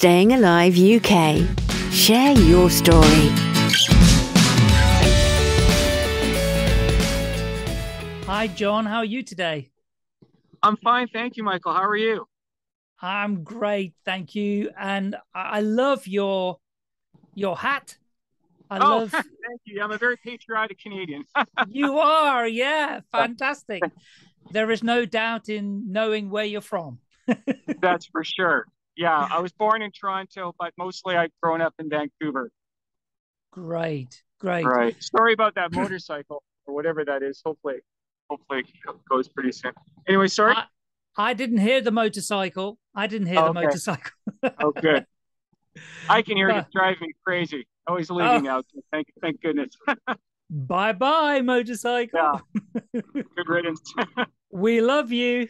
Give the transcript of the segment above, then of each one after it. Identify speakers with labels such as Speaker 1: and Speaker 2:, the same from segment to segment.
Speaker 1: Staying Alive UK. Share your story.
Speaker 2: Hi, John. How are you today?
Speaker 3: I'm fine. Thank you, Michael. How are you?
Speaker 2: I'm great. Thank you. And I love your your hat. I
Speaker 3: oh,
Speaker 2: love
Speaker 3: thank you. I'm a very patriotic Canadian.
Speaker 2: you are, yeah, fantastic. There is no doubt in knowing where you're from.
Speaker 3: That's for sure. Yeah, I was born in Toronto, but mostly I've grown up in Vancouver.
Speaker 2: Great, great.
Speaker 3: Right. Sorry about that motorcycle or whatever that is. Hopefully, hopefully it goes pretty soon. Anyway, sorry.
Speaker 2: I, I didn't hear the motorcycle. I didn't hear
Speaker 3: okay.
Speaker 2: the motorcycle.
Speaker 3: oh, good. I can hear it. Driving me crazy. Always leaving oh. now. Thank, thank goodness.
Speaker 2: bye bye, motorcycle.
Speaker 3: Yeah. Good riddance.
Speaker 2: we love you.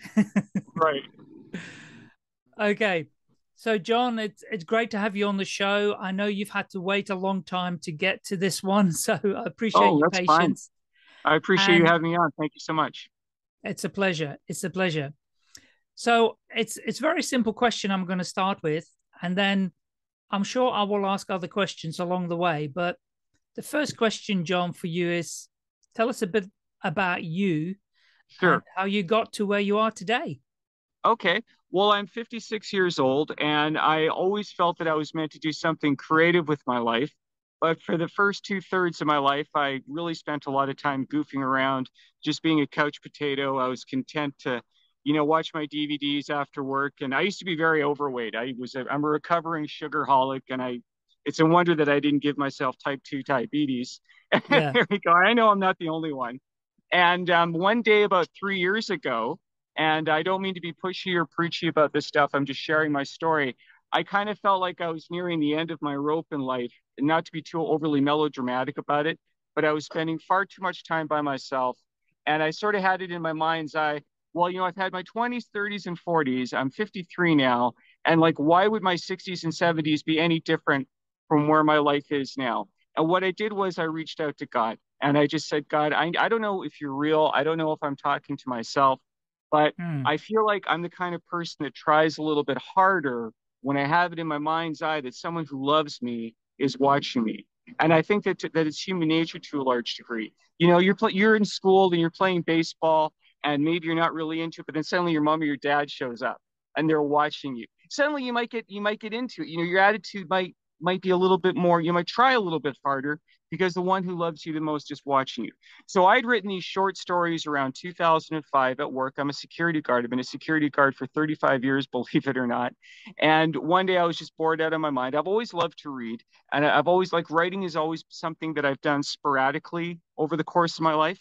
Speaker 3: right.
Speaker 2: Okay. So, John, it's it's great to have you on the show. I know you've had to wait a long time to get to this one, so I appreciate
Speaker 3: oh,
Speaker 2: your patience.
Speaker 3: Fine. I appreciate and you having me on. Thank you so much.
Speaker 2: It's a pleasure. It's a pleasure. So, it's it's a very simple question I'm going to start with, and then I'm sure I will ask other questions along the way. But the first question, John, for you is tell us a bit about you
Speaker 3: sure.
Speaker 2: how you got to where you are today.
Speaker 3: Okay. Well, I'm 56 years old, and I always felt that I was meant to do something creative with my life. But for the first two thirds of my life, I really spent a lot of time goofing around, just being a couch potato. I was content to you know, watch my DVDs after work. And I used to be very overweight. I was, a, I'm a recovering sugarholic, and I, it's a wonder that I didn't give myself type two diabetes. Yeah. there we go. I know I'm not the only one. And um, one day, about three years ago, and I don't mean to be pushy or preachy about this stuff. I'm just sharing my story. I kind of felt like I was nearing the end of my rope in life, and not to be too overly melodramatic about it, but I was spending far too much time by myself. And I sort of had it in my mind's eye well, you know, I've had my 20s, 30s, and 40s. I'm 53 now. And like, why would my 60s and 70s be any different from where my life is now? And what I did was I reached out to God and I just said, God, I, I don't know if you're real. I don't know if I'm talking to myself, but hmm. I feel like I'm the kind of person that tries a little bit harder when I have it in my mind's eye that someone who loves me is watching me. And I think that, that it's human nature to a large degree. You know, you're, pl- you're in school and you're playing baseball and maybe you're not really into it, but then suddenly your mom or your dad shows up and they're watching you. Suddenly you might get you might get into it. You know, your attitude might might be a little bit more, you might try a little bit harder because the one who loves you the most is watching you. So I'd written these short stories around 2005 at work. I'm a security guard. I've been a security guard for 35 years, believe it or not. And one day I was just bored out of my mind. I've always loved to read. And I've always like writing is always something that I've done sporadically over the course of my life.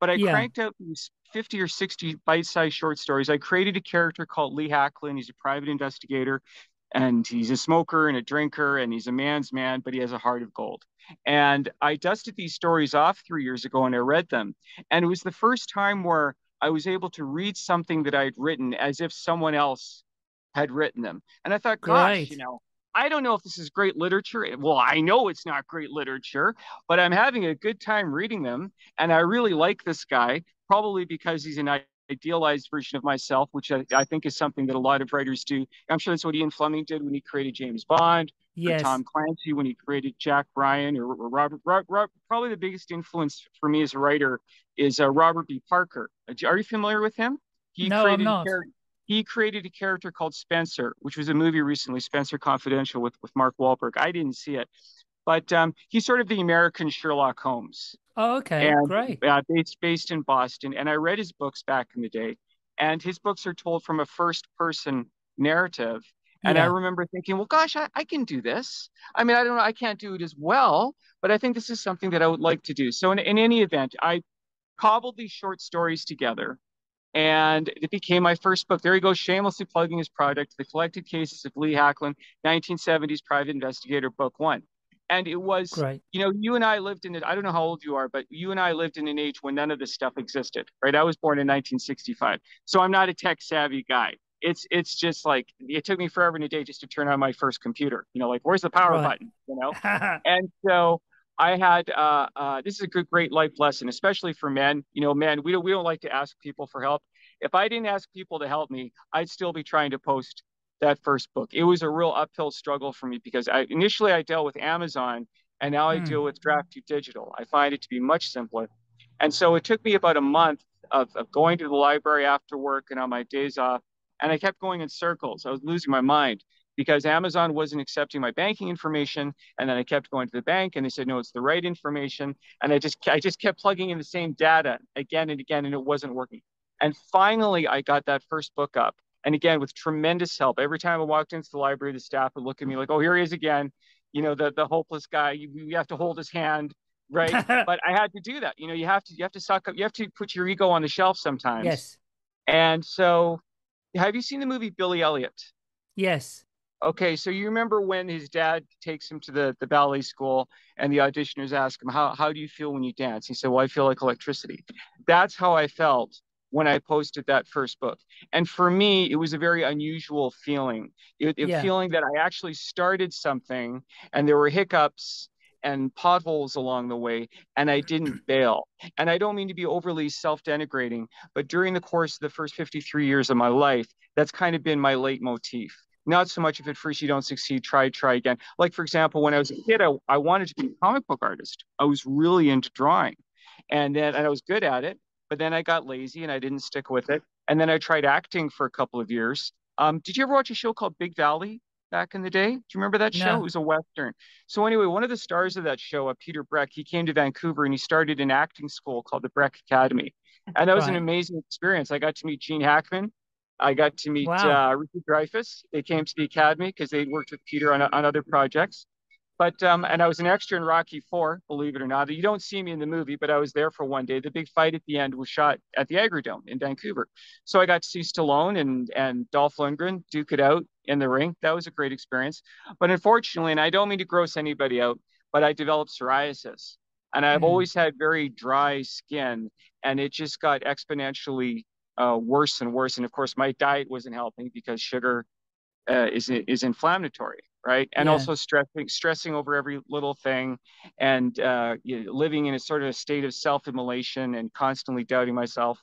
Speaker 3: But I yeah. cranked out these 50 or 60 bite-sized short stories. I created a character called Lee Hacklin. He's a private investigator and he's a smoker and a drinker and he's a man's man, but he has a heart of gold. And I dusted these stories off three years ago and I read them. And it was the first time where I was able to read something that I'd written as if someone else had written them. And I thought, gosh, right. you know, I don't know if this is great literature. Well, I know it's not great literature, but I'm having a good time reading them. And I really like this guy probably because he's an idealized version of myself, which I, I, think is something that a lot of writers do. I'm sure that's what Ian Fleming did when he created James Bond,
Speaker 2: yes.
Speaker 3: or Tom Clancy when he created Jack Ryan, or, or Robert, Probably the biggest influence for me as a writer is uh, Robert B. Parker. Are you familiar with him?
Speaker 2: He no, I'm not.
Speaker 3: he created a character called Spenser, which was a movie recently, Spenser Confidential, with, with Mark Wahlberg. I didn't see it, but um, he's sort of the American Sherlock Holmes.
Speaker 2: Oh, okay, and, great.
Speaker 3: Uh, based based in Boston, and I read his books back in the day, and his books are told from a first person narrative. And yeah. I remember thinking, well, gosh, I, I can do this. I mean, I don't know, I can't do it as well, but I think this is something that I would like to do. So, in, in any event, I cobbled these short stories together and it became my first book. There he goes, shamelessly plugging his product, The Collected Cases of Lee Hacklin, 1970s Private Investigator, Book One. And it was,
Speaker 2: right.
Speaker 3: you know, you and I lived in it. I don't know how old you are, but you and I lived in an age when none of this stuff existed, right? I was born in 1965, so I'm not a tech savvy guy. It's it's just like it took me forever and a day just to turn on my first computer. You know, like where's the power right. button? You know, and so I had uh, uh, this is a good, great life lesson, especially for men. You know, men, we don't we don't like to ask people for help. If I didn't ask people to help me, I'd still be trying to post that first book. It was a real uphill struggle for me because I initially I dealt with Amazon and now I mm. deal with Draft2Digital. I find it to be much simpler. And so it took me about a month of, of going to the library after work and on my days off. And I kept going in circles. I was losing my mind because Amazon wasn't accepting my banking information. And then I kept going to the bank and they said, no, it's the right information. And I just, I just kept plugging in the same data again and again, and it wasn't working. And finally, I got that first book up. And again, with tremendous help. Every time I walked into the library, the staff would look at me like, oh, here he is again. You know, the, the hopeless guy. You, you have to hold his hand right? But i had to do that. You know you have to you have to suck up you have to put your ego on the shelf sometimes.
Speaker 2: Yes.
Speaker 3: And so have you seen the movie billy elliot?
Speaker 2: Yes.
Speaker 3: Okay so you remember when his dad takes him to the, the ballet school and the auditioners ask him how, how do you feel when you dance? He said well i feel like electricity. That's how i felt when i posted that first book and for me it was a very unusual feeling it, a yeah. feeling that i actually started something and there were hiccups and potholes along the way, and I didn't bail. And I don't mean to be overly self denigrating, but during the course of the first 53 years of my life, that's kind of been my leitmotif. Not so much if at first you don't succeed, try, try again. Like, for example, when I was a kid, I, I wanted to be a comic book artist. I was really into drawing, and then and I was good at it. But then I got lazy and I didn't stick with it. And then I tried acting for a couple of years. Um, did you ever watch a show called Big Valley? back in the day. Do you remember that show? No. It was a Western. So anyway, one of the stars of that show, uh, Peter Breck, he came to Vancouver and he started an acting school called the Breck Academy. And that was right. an amazing experience. I got to meet Gene Hackman. I got to meet wow. uh, Richard Dreyfuss. They came to the academy because they'd worked with Peter on, on other projects. But um, and I was an extra in Rocky Four, believe it or not. You don't see me in the movie, but I was there for one day. The big fight at the end was shot at the Agrodome in Vancouver, so I got to see Stallone and and Dolph Lundgren duke it out in the ring. That was a great experience. But unfortunately, and I don't mean to gross anybody out, but I developed psoriasis, and I've mm. always had very dry skin, and it just got exponentially uh, worse and worse. And of course, my diet wasn't helping because sugar uh, is is inflammatory right and yeah. also stressing stressing over every little thing and uh, you know, living in a sort of a state of self-immolation and constantly doubting myself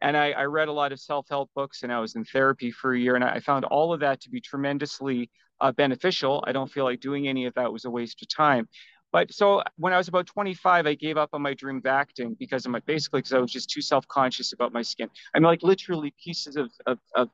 Speaker 3: and I, I read a lot of self-help books and i was in therapy for a year and i found all of that to be tremendously uh, beneficial i don't feel like doing any of that was a waste of time but so when I was about 25, I gave up on my dream of acting because of my basically because I was just too self-conscious about my skin. I mean, like literally pieces of, of, of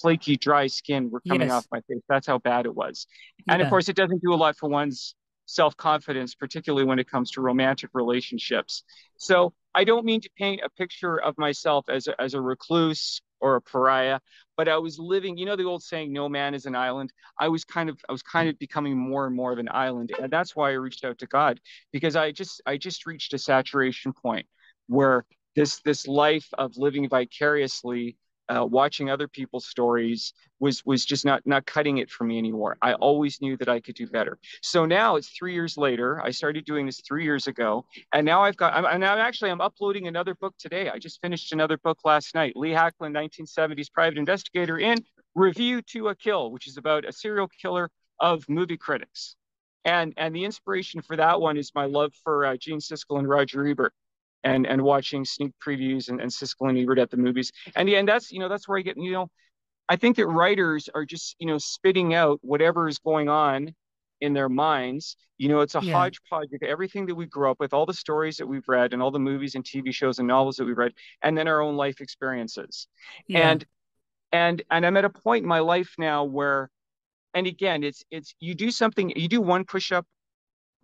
Speaker 3: flaky, dry skin were coming yes. off my face. That's how bad it was. Yeah. And of course, it doesn't do a lot for one's self confidence, particularly when it comes to romantic relationships. So I don't mean to paint a picture of myself as a, as a recluse or a pariah, but I was living, you know, the old saying, no man is an island. I was kind of, I was kind of becoming more and more of an island. And that's why I reached out to God because I just, I just reached a saturation point where this, this life of living vicariously uh, watching other people's stories was was just not not cutting it for me anymore. I always knew that I could do better. So now it's three years later. I started doing this three years ago, and now I've got. I'm, now actually I'm uploading another book today. I just finished another book last night. Lee Hacklin, 1970s private investigator, in Review to a Kill, which is about a serial killer of movie critics. And and the inspiration for that one is my love for uh, Gene Siskel and Roger Ebert and and watching sneak previews and, and Siskel and Ebert at the movies. And yeah, and that's you know that's where I get you know, I think that writers are just you know spitting out whatever is going on in their minds. You know, it's a yeah. hodgepodge of everything that we grew up with, all the stories that we've read, and all the movies and TV shows and novels that we've read, and then our own life experiences. Yeah. And and and I'm at a point in my life now where, and again, it's it's you do something, you do one push up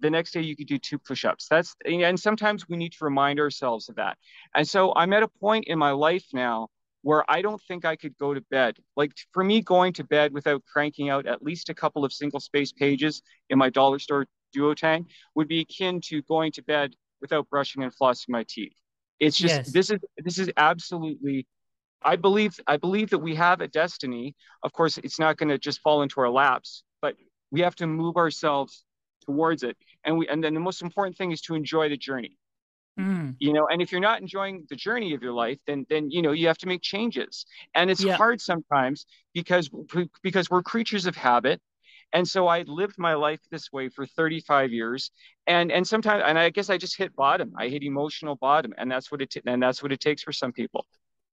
Speaker 3: the next day you could do two push-ups. That's and sometimes we need to remind ourselves of that. And so i'm at a point in my life now where i don't think i could go to bed. Like for me going to bed without cranking out at least a couple of single space pages in my dollar store duotang would be akin to going to bed without brushing and flossing my teeth. It's just yes. this is this is absolutely i believe i believe that we have a destiny. Of course it's not going to just fall into our laps but we have to move ourselves towards it and we and then the most important thing is to enjoy the journey mm. you know and if you're not enjoying the journey of your life then then you know you have to make changes and it's yeah. hard sometimes because because we're creatures of habit and so I lived my life this way for 35 years, and and sometimes, and I guess I just hit bottom. I hit emotional bottom, and that's what it t- and that's what it takes for some people.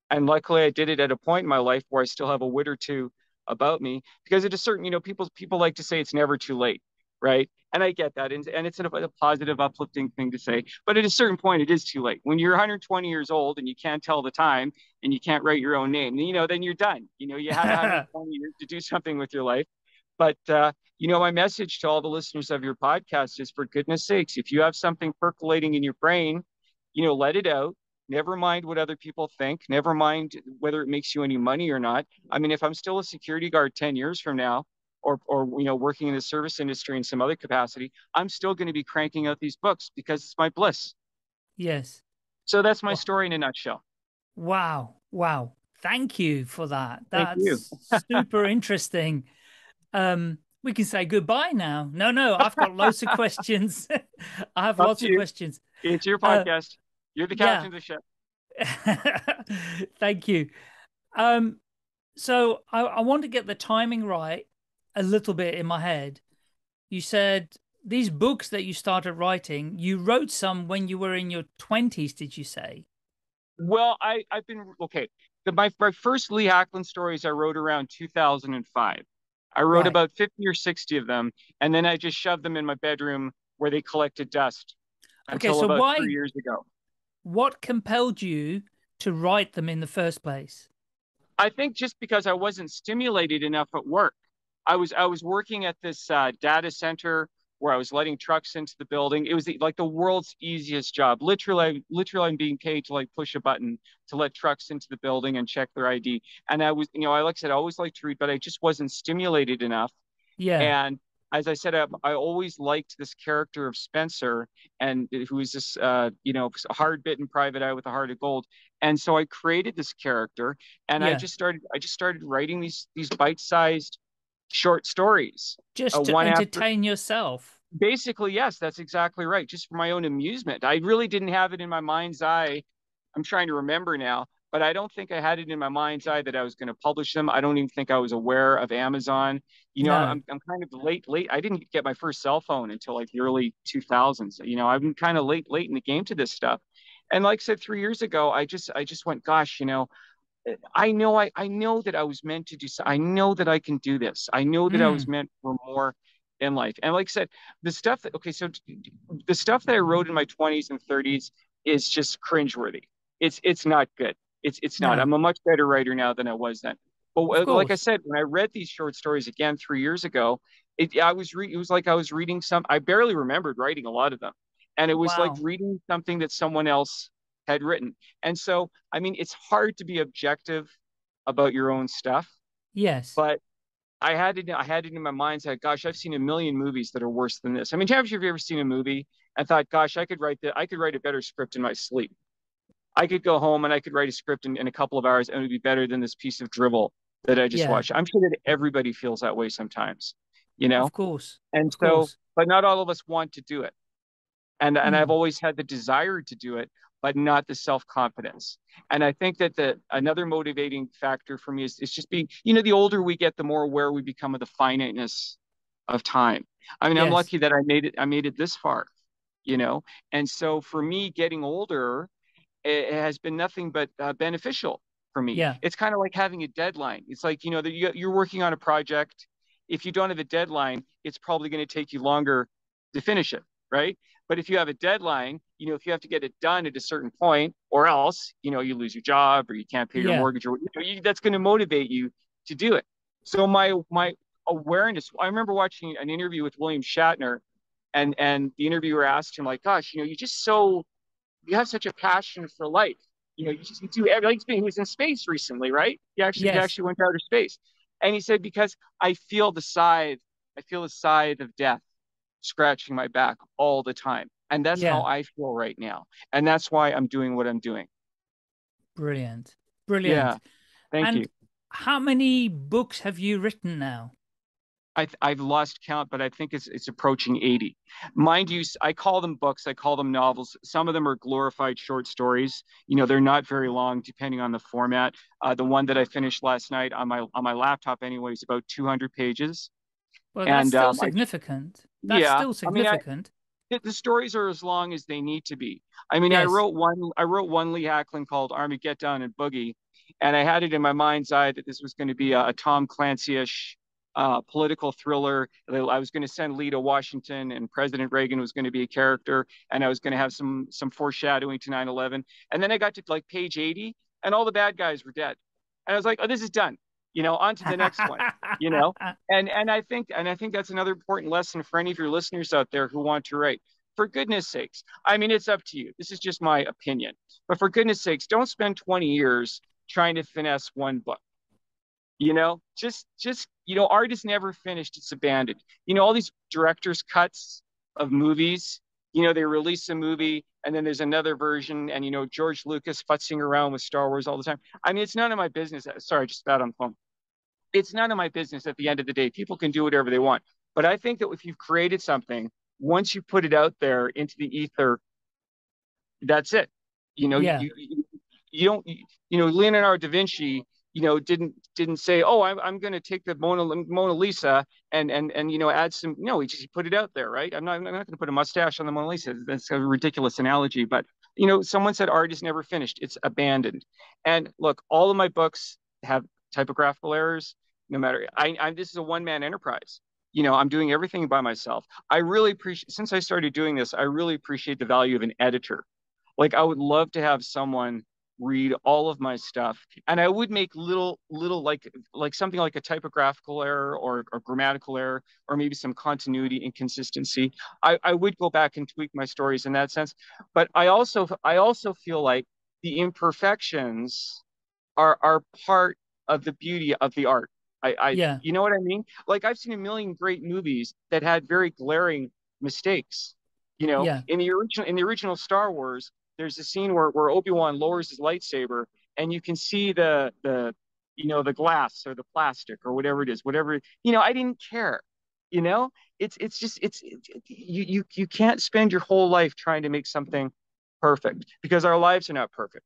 Speaker 3: And luckily, I did it at a point in my life where I still have a wit or two about me because at a certain, you know, people people like to say it's never too late, right? And I get that, and, and it's a, a positive, uplifting thing to say. But at a certain point, it is too late. When you're 120 years old and you can't tell the time and you can't write your own name, you know, then you're done. You know, you have 120 years to do something with your life. But uh, you know, my message to all the listeners of your podcast is, for goodness sakes, if you have something percolating in your brain, you know, let it out never mind what other people think never mind whether it makes you any money or not i mean if i'm still a security guard 10 years from now or, or you know working in the service industry in some other capacity i'm still going to be cranking out these books because it's my bliss.
Speaker 2: Yes.
Speaker 3: So that's my story in a nutshell.
Speaker 2: Wow wow. Thank you for that. That's super interesting. Um we can say goodbye now. No no i've got lots of questions. I have lots of questions.
Speaker 3: It's your uh, podcast. Uh, you're the captain yeah. of the
Speaker 2: ship. Thank you. Um, so I, I want to get the timing right a little bit in my head. You said these books that you started writing, you wrote some when you were in your 20s, did you say?
Speaker 3: Well, I, I've been okay. The, my, my first Lee Hacklin stories I wrote around 2005. I wrote right. about 50 or 60 of them, and then I just shoved them in my bedroom where they collected dust okay, so why, three years ago
Speaker 2: what compelled you to write them in the first place?
Speaker 3: I think just because I wasn't stimulated enough at work. I was I was working at this uh, data center where I was letting trucks into the building. It was the, like the world's easiest job. Literally, literally, I'm being paid to like push a button to let trucks into the building and check their ID. And I was, you know, I like I said, I always liked to read, but I just wasn't stimulated enough.
Speaker 2: Yeah.
Speaker 3: And as I said, I, I, always liked this character of Spenser, and who is this, uh, you know, hard-bitten private eye with a heart of gold. And so I created this character, and yeah. I just started, I just started writing these these bite-sized short stories,
Speaker 2: just uh, to entertain after... yourself.
Speaker 3: Basically, yes, that's exactly right. Just for my own amusement. I really didn't have it in my mind's eye. I'm trying to remember now but I don't think I had it in my mind's eye that I was going to publish them. I don't even think I was aware of Amazon. You know, no. I'm, I'm kind of late, late. I didn't get my first cell phone until like the early 2000s. You know, I'm kind of late, late in the game to this stuff. And like I said, three years ago, I just, I just went, gosh, you know, I know, I, I know that I was meant to do. So I know that I can do this. I know that mm. I was mm. meant for more in life. And like I said, the stuff that, okay, so the stuff that I wrote in my 20s and 30s is just cringeworthy. It's, it's not good it's it's not. I'm a much better writer now than I was then. But like I said, when I read these short stories again three years ago, it I was re- it was like I was reading some. I barely remembered writing a lot of them, and it was wow. like reading something that someone else had written. And so, I mean, it's hard to be objective about your own stuff.
Speaker 2: Yes.
Speaker 3: But I had it. I had it in my mind. Said, "Gosh, I've seen a million movies that are worse than this." I mean, have you ever seen a movie and thought, "Gosh, I could write that. I could write a better script in my sleep." I could go home and I could write a script in, in a couple of hours and it would be better than this piece of drivel that I just yeah. watched. I'm sure that everybody feels that way sometimes, you know?
Speaker 2: Of course.
Speaker 3: And
Speaker 2: of
Speaker 3: so,
Speaker 2: course.
Speaker 3: but not all of us want to do it. And, mm. and I've hmm. always had the desire to do it, but not the self-confidence. And I think that the another motivating factor for me is, is just being, you know, the older we get, the more aware we become of the finiteness of time. I mean, yes. I'm lucky that I made it, I made it this far, you know? And so for me getting older, it has been nothing but uh, beneficial for me.
Speaker 2: Yeah.
Speaker 3: It's kind of like having a deadline. It's like, you know, that you're working on a project. If you don't have a deadline, it's probably going to take you longer to finish it, right? But if you have a deadline, you know, if you have to get it done at a certain point, or else, you know, you lose your job or you can't pay your yeah. mortgage, or you know, you, that's going to motivate you to do it. So my my awareness. I remember watching an interview with William Shatner, and and the interviewer asked him like, "Gosh, you know, you're just so you have such a passion for life. You know, you just you do everything. He was in space recently, right? He actually yes. he actually went to outer space, and he said because I feel the side, I feel the side of death scratching my back all the time, and that's yeah. how I feel right now, and that's why I'm doing what I'm doing.
Speaker 2: Brilliant, brilliant.
Speaker 3: Yeah, thank
Speaker 2: and
Speaker 3: you.
Speaker 2: How many books have you written now?
Speaker 3: I, have lost count, but I think it's it's approaching 80. Mind you, I call them books. I call them novels. Some of them are glorified short stories. You know, they're not very long, depending on the format. Uh, the one that I finished last night on my on my laptop, anyway, is about 200 pages.
Speaker 2: Well, that's and, still um, significant. I, that's yeah, still significant.
Speaker 3: I mean, I, the stories are as long as they need to be. I mean, yes. I wrote one. I wrote one Lee Hacklin called "Army Get Down and Boogie, and I had it in my mind's eye that this was going to be a, a Tom Clancy-ish uh, political thriller. I was going to send Lee to Washington, and President Reagan was going to be a character, and I was going to have some some foreshadowing to 9/11. And then I got to like page 80, and all the bad guys were dead, and I was like, "Oh, this is done." You know, on to the next one. You know, and and I think and I think that's another important lesson for any of your listeners out there who want to write. For goodness sakes, I mean, it's up to you. This is just my opinion, but for goodness sakes, don't spend 20 years trying to finesse one book you know just just you know art is never finished it's abandoned you know all these directors cuts of movies you know they release a movie and then there's another version and you know george lucas futzing around with star wars all the time i mean it's none of my business sorry I just spat on the phone it's none of my business at the end of the day. People can do whatever they want. But i think that if you've created something once you put it out there into the ether that's it. You know yeah. you, you, you don't you know leonardo da vinci you know didn't didn't say oh i'm, I'm going to take the mona, mona lisa and and and you know add some no he just put it out there right? I'm not, I'm not going to put a mustache on the mona lisa. That's a ridiculous analogy but you know someone said art is never finished it's abandoned. And look all of my books have typographical errors no matter i, I this is a one-man enterprise. You know i'm doing everything by myself. I really appreciate since i started doing this i really appreciate the value of an editor. Like i would love to have someone read all of my stuff and i would make little little like like something like a typographical error or, or grammatical error or maybe some continuity inconsistency. I, I would go back and tweak my stories in that sense. But i also i also feel like the imperfections are are part of the beauty of the art i i yeah. you know what i mean like i've seen a million great movies that had very glaring mistakes you know yeah. in the original in the original star wars there's a scene where, where Obi-Wan lowers his lightsaber and you can see the the you know the glass or the plastic or whatever it is whatever you know I didn't care you know it's it's just it's it, you you you can't spend your whole life trying to make something perfect because our lives are not perfect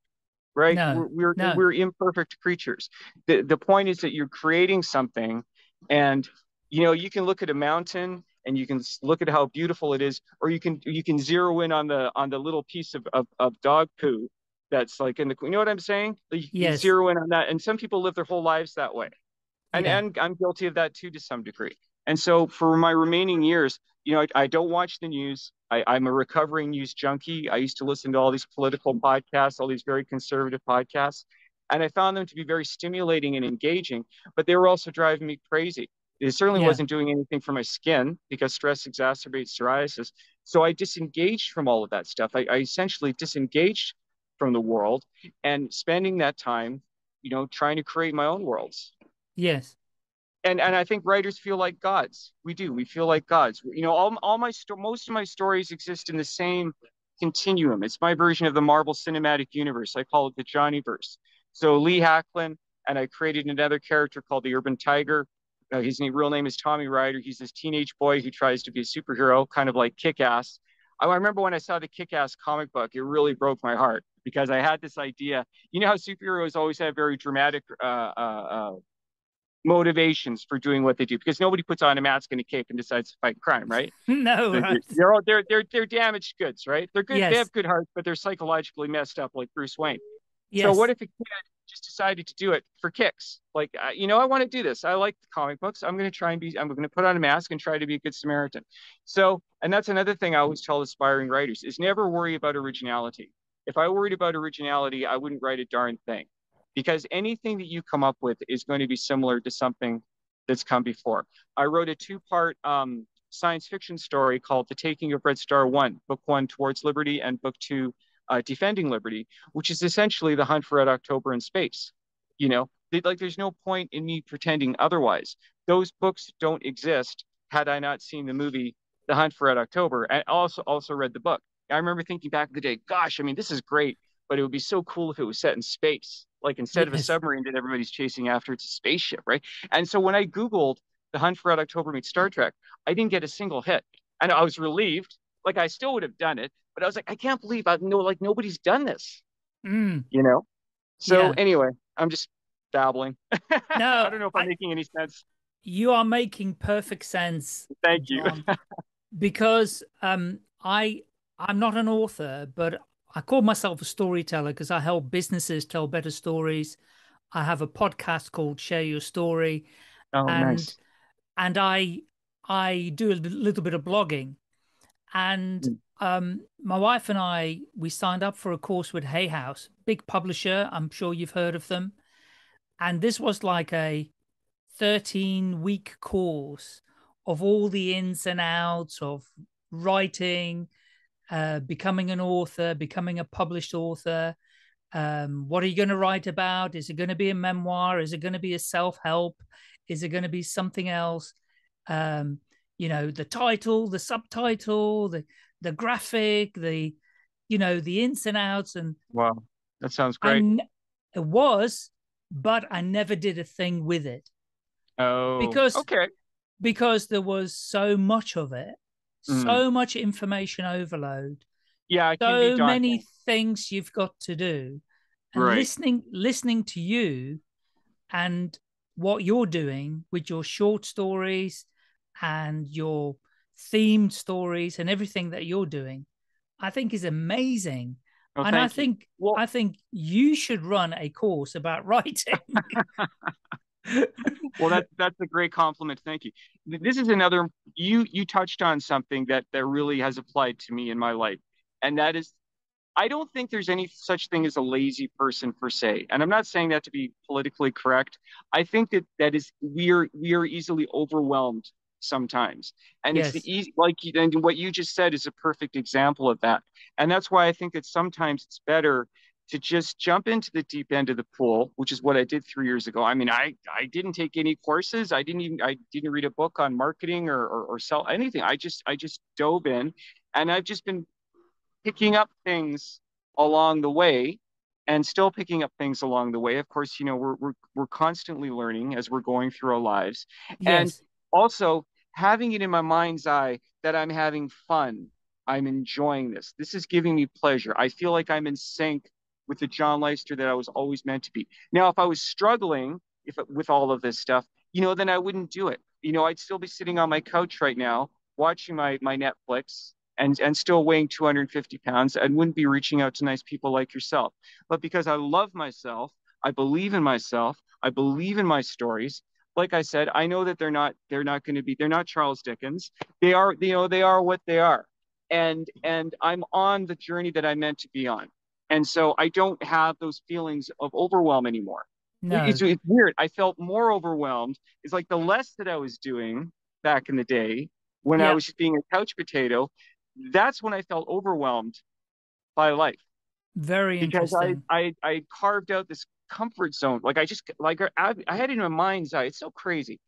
Speaker 3: right no, we're we're, no. we're imperfect creatures the the point is that you're creating something and you know you can look at a mountain and you can look at how beautiful it is or you can you can zero in on the on the little piece of, of, of dog poo that's like in the you know what i'm saying you yes. zero in on that and some people live their whole lives that way and yeah. and i'm guilty of that too to some degree and so for my remaining years you know i, I don't watch the news I, i'm a recovering news junkie i used to listen to all these political podcasts all these very conservative podcasts and i found them to be very stimulating and engaging but they were also driving me crazy it certainly yeah. wasn't doing anything for my skin because stress exacerbates psoriasis. So I disengaged from all of that stuff. I, I essentially disengaged from the world and spending that time, you know, trying to create my own worlds.
Speaker 2: Yes.
Speaker 3: And and I think writers feel like gods. We do. We feel like gods. You know, all, all my sto- most of my stories exist in the same continuum. It's my version of the Marvel Cinematic Universe. I call it the Johnnyverse. So Lee Hacklin and I created another character called the Urban Tiger uh, his name, real name is Tommy Ryder. He's this teenage boy who tries to be a superhero, kind of like Kick Ass. I, I remember when I saw the Kick Ass comic book, it really broke my heart because I had this idea. You know how superheroes always have very dramatic uh, uh, uh, motivations for doing what they do because nobody puts on a mask and a cape and decides to fight crime, right?
Speaker 2: No,
Speaker 3: they're,
Speaker 2: right.
Speaker 3: they're, they're, they're, they're damaged goods, right? They're good. Yes. They have good hearts, but they're psychologically messed up like Bruce Wayne. Yes. So what if a kid just decided to do it for kicks. Like, uh, you know, I want to do this. I like the comic books. I'm going to try and be, I'm going to put on a mask and try to be a good Samaritan. So, and that's another thing I always tell aspiring writers is never worry about originality. If I worried about originality, I wouldn't write a darn thing because anything that you come up with is going to be similar to something that's come before. I wrote a two part um, science fiction story called The Taking of Red Star One, book one, Towards Liberty, and book two, uh, defending liberty, which is essentially the hunt for Red October in space. You know, they, like there's no point in me pretending otherwise. Those books don't exist had I not seen the movie The Hunt for Red October and also also read the book. I remember thinking back in the day, gosh, I mean, this is great, but it would be so cool if it was set in space. Like instead of a submarine that everybody's chasing after, it's a spaceship, right? And so when I Googled The Hunt for Red October meets Star Trek, I didn't get a single hit. And I was relieved. Like I still would have done it, but I was like, I can't believe I know like nobody's done this.
Speaker 2: Mm.
Speaker 3: You know? So yeah. anyway, I'm just babbling.
Speaker 2: No,
Speaker 3: I don't know if I'm I, making any sense.
Speaker 2: You are making perfect sense.
Speaker 3: Thank you.
Speaker 2: because um I I'm not an author, but I call myself a storyteller because I help businesses tell better stories. I have a podcast called Share Your Story.
Speaker 3: Oh,
Speaker 2: and
Speaker 3: nice.
Speaker 2: and I I do a little bit of blogging. And
Speaker 3: Mm.
Speaker 2: um, my wife and I we signed up for a course with Hay House, big publisher. I'm sure you've heard of them. And this was like a 13 week course of all the ins and outs of writing, uh, becoming an author, becoming a published author. Um, what are you going to write about? Is it going to be a memoir? Is it going to be a self help? Is it going to be something else? Um, you know, the title, the subtitle, the the graphic, the you know, the ins and outs, and
Speaker 3: Wow, that sounds great.
Speaker 2: it was, but I never did a thing with it
Speaker 3: oh,
Speaker 2: because-
Speaker 3: okay,
Speaker 2: because there was so much of it,
Speaker 3: Mm.
Speaker 2: so much information overload,
Speaker 3: yeah,
Speaker 2: so many things you've got to do, and
Speaker 3: Right.
Speaker 2: listening listening to you and what you're doing with your short stories and your themed stories and everything that you're doing, I think is amazing.
Speaker 3: Oh,
Speaker 2: and I think
Speaker 3: Well,
Speaker 2: I think you should run a course about writing.
Speaker 3: well that that's a great compliment. Thank you. This is another you you touched on something that that really has applied to me in my life and that is i don't think there's any such thing as a lazy person per se and i'm not saying that to be politically correct. I think that that is we are we are easily overwhelmed sometimes and it's the easy like and what you just said is a perfect example of that and that's why i think that sometimes it's better to just jump into the deep end of the pool, which is what I did three years ago. I mean, I I didn't take any courses. I didn't even I didn't read a book on marketing or or, or sell anything. I just I just dove in, and I've just been picking up things along the way, and still picking up things along the way. Of course, you know we're we're we're constantly learning as we're going through our lives. And also having it in my mind's eye that I'm having fun. I'm enjoying this. This is giving me pleasure. I feel like I'm in sync with the John Leister that I was always meant to be. Now, if I was struggling if with all of this stuff, you know, then I wouldn't do it. You know, I'd still be sitting on my couch right now watching my my Netflix and and still weighing 250 pounds and wouldn't be reaching out to nice people like yourself. But because I love myself, I believe in myself, I believe in my stories. Like I said, I know that they're not they're not going to be they're not Charles Dickens. They are you know they are what they are. And and I'm on the journey that I meant to be on. And so I don't have those feelings of overwhelm anymore.
Speaker 2: No.
Speaker 3: It's, it's weird. I felt more overwhelmed. It's like the less that I was doing back in the day when I was just being a couch potato, that's when I felt overwhelmed by life
Speaker 2: Very
Speaker 3: because I,
Speaker 2: interesting.
Speaker 3: I I carved out this comfort zone. Like I just like I, I had in my mind's eye. It's so crazy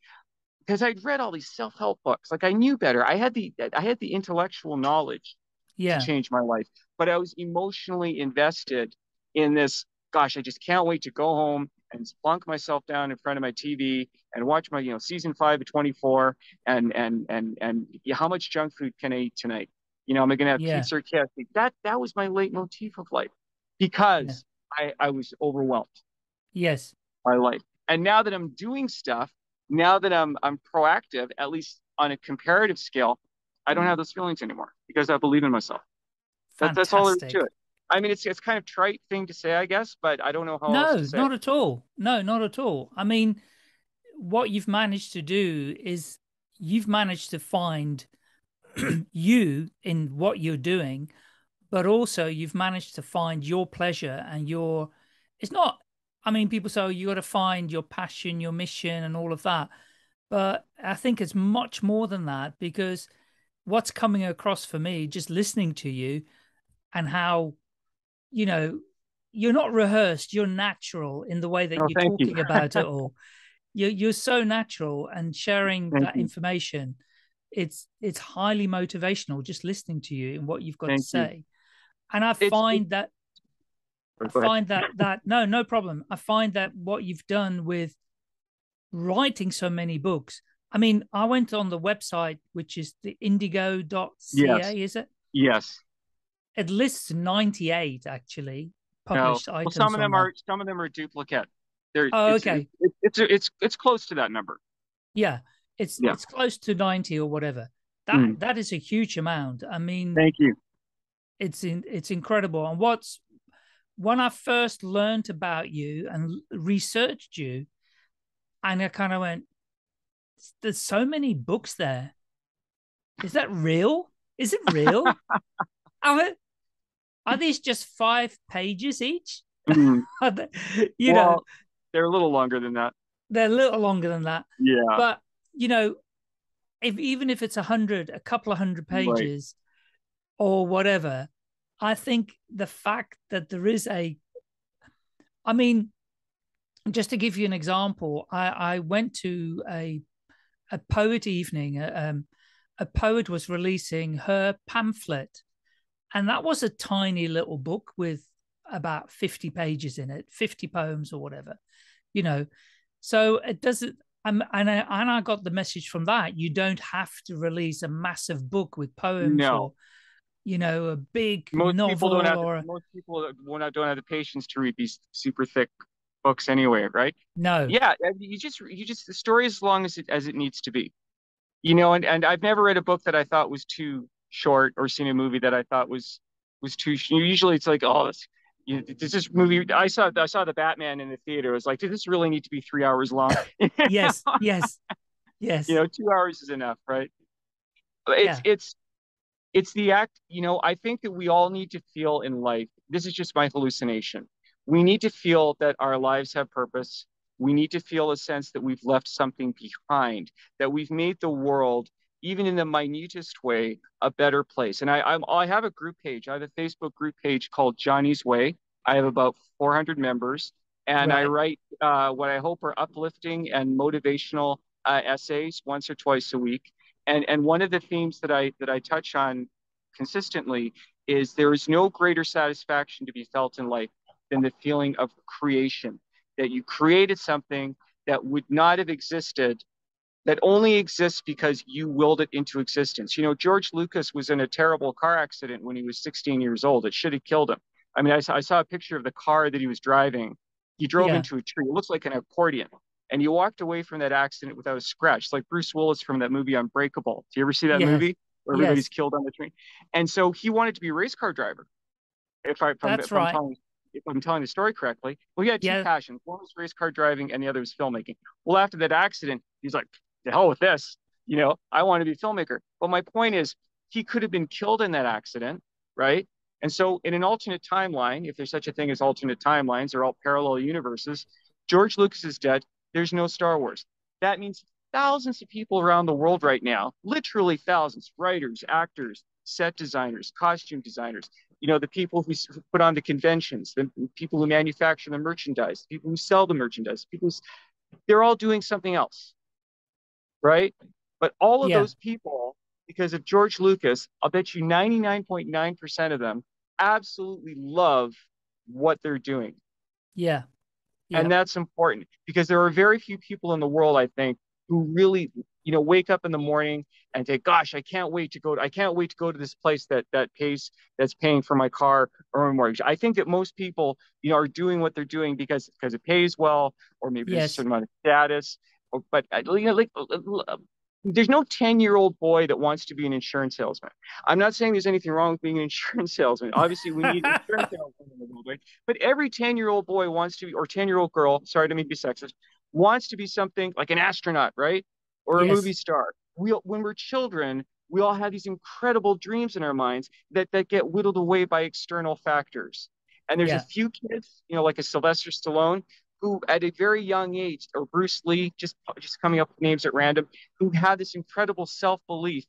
Speaker 3: because I'd read all these self-help books. Like I knew better. I had the I had the intellectual knowledge
Speaker 2: yeah.
Speaker 3: to change my life. But I was emotionally invested in this. Gosh, I just can't wait to go home and plunk myself down in front of my TV and watch my, you know, season five of 24 and and and and yeah, how much junk food can I eat tonight? You know, am I gonna have
Speaker 2: Yeah.
Speaker 3: pizza or KFC? That that was my leitmotif of life because I, I was overwhelmed
Speaker 2: Yes.
Speaker 3: by life. And now that I'm doing stuff, now that I'm I'm proactive, at least on a comparative scale, I don't mm-hmm. have those feelings anymore because I believe in myself. That, that's all there is to it. I mean, it's it's kind of trite thing to say, I guess, but I don't know how
Speaker 2: No,
Speaker 3: else to say.
Speaker 2: not at all. No, not at all. I mean, what you've managed to do is you've managed to find you in what you're doing, but also you've managed to find your pleasure and your. It's not. I mean, people say oh, you got to find your passion, your mission, and all of that. But I think it's much more than that because what's coming across for me, just listening to you, and how, you know, you're not rehearsed, you're natural in the way that
Speaker 3: Oh,
Speaker 2: you're
Speaker 3: thank you.
Speaker 2: talking about it all. You're you're so natural and sharing
Speaker 3: Thank
Speaker 2: that
Speaker 3: you.
Speaker 2: information. It's it's highly motivational just listening to you and what you've got
Speaker 3: Thank
Speaker 2: to
Speaker 3: you.
Speaker 2: say. And I
Speaker 3: It's-
Speaker 2: find that
Speaker 3: oh, I
Speaker 2: find that that no, no problem. I find that what you've done with writing so many books. I mean, I went on the website, which is the indigo.ca,
Speaker 3: Yes.
Speaker 2: is it?
Speaker 3: Yes.
Speaker 2: It lists 98 actually
Speaker 3: No.
Speaker 2: published
Speaker 3: Well,
Speaker 2: items.
Speaker 3: some of them are some of them are duplicate. They're
Speaker 2: Oh,
Speaker 3: it's,
Speaker 2: okay.
Speaker 3: It's it's it's it's close to that number.
Speaker 2: Yeah, it's
Speaker 3: Yeah.
Speaker 2: it's close to 90 or whatever. That
Speaker 3: Mm.
Speaker 2: that is a huge amount. I mean,
Speaker 3: Thank you.
Speaker 2: it's in, it's incredible. And what's when I first learned about you and researched you, and I kind of went, "There's so many books there. Is that real? Is it real? are, are these just five pages each? They- you
Speaker 3: Well,
Speaker 2: know,
Speaker 3: they're a little longer than that.
Speaker 2: they're a little longer than that.
Speaker 3: Yeah.
Speaker 2: but you know if even if it's a hundred a couple of hundred
Speaker 3: Right.
Speaker 2: pages or whatever i think the fact that there is a i mean just to give you an example i i went to a a poet evening uh, um a poet was releasing her pamphlet and that was a tiny little book with about 50 pages in it 50 poems or whatever you know so it doesn't um, and I, and I got the message from that you don't have to release a massive book with poems
Speaker 3: No.
Speaker 2: or you know a big
Speaker 3: most
Speaker 2: novel
Speaker 3: people don't have
Speaker 2: a,
Speaker 3: most people don't have, the patience to read these super thick books anyway, right?
Speaker 2: no
Speaker 3: Yeah, you just you just the story is as long as it as it needs to be. You know, and and I've never read a book that I thought was too short or seen a movie that I thought was was too usually it's like oh this you know, does this movie I saw I saw the Batman in the theater. I was like, did this really need to be three hours long?
Speaker 2: yes yes yes
Speaker 3: you know, two hours is enough, right? It's it's it's the act, you know, I think that we all need to feel in life. This is just my hallucination. We need to feel that our lives have purpose. We need to feel a sense that we've left something behind, that we've made the world, even in the minutest way, a better place. And I I'm, I have a group page. I have a Facebook group page called Johnny's Way. I have about 400 members, and I write uh, what I hope are uplifting and motivational uh, essays once or twice a week. And and one of the themes that I that I touch on consistently is there is no greater satisfaction to be felt in life than the feeling of creation, that you created something that would not have existed, that only exists because you willed it into existence. You know, George Lucas was in a terrible car accident when he was 16 years old. It should have killed him. I mean, I saw, I saw a picture of the car that he was driving. He drove
Speaker 2: Yeah.
Speaker 3: into a tree. It looks like an accordion. And he walked away from that accident without a scratch, like Bruce Willis from that movie Unbreakable. Do you ever see that
Speaker 2: Yes.
Speaker 3: movie where everybody's killed on the train? And so he wanted to be a race car driver. If, I, if, I'm,
Speaker 2: That's
Speaker 3: if, I'm
Speaker 2: right.
Speaker 3: telling, if I'm telling the story correctly, well, he had two
Speaker 2: Yeah.
Speaker 3: passions. One was race car driving, and the other was filmmaking. Well, after that accident, he's like, "The hell with this." You know, I want to be a filmmaker. But my point is, he could have been killed in that accident, right? And so, in an alternate timeline, if there's such a thing as alternate timelines or all parallel universes, George Lucas is dead. There's no Star Wars. That means thousands of people around the world right now, literally thousands, writers, actors, set designers, costume designers, you know, the people who put on the conventions, the people who manufacture the merchandise, the people who sell the merchandise, people who's, they're all doing something else, right? But all of
Speaker 2: Yeah.
Speaker 3: those people, because of George Lucas, I'll bet you 99.9% of them absolutely love what they're doing.
Speaker 2: yeah yeah
Speaker 3: And that's important because there are very few people in the world, I think, who really, you know, wake up in the morning and say, gosh, I can't wait to go to, I can't wait to go to this place that that pays that's paying for my car or my mortgage. I think that most people, you know, are doing what they're doing because because it pays well or maybe there's a certain amount of status. Or, but uh, you know, like uh, there's no 10 year old boy that wants to be an insurance salesman. I'm not saying there's anything wrong with being an insurance salesman. Obviously, we need insurance salesmen in the world, right? But every 10 year old boy wants to be, or 10 year old girl, sorry to make be sexist, wants to be something like an astronaut, right? Or a
Speaker 2: Yes.
Speaker 3: movie star. We, when we're children, we all have these incredible dreams in our minds that, that get whittled away by external factors. And there's
Speaker 2: Yeah.
Speaker 3: a few kids, you know, like a Sylvester Stallone, who at a very young age, or Bruce Lee, just just coming up with names at random, who had this incredible self-belief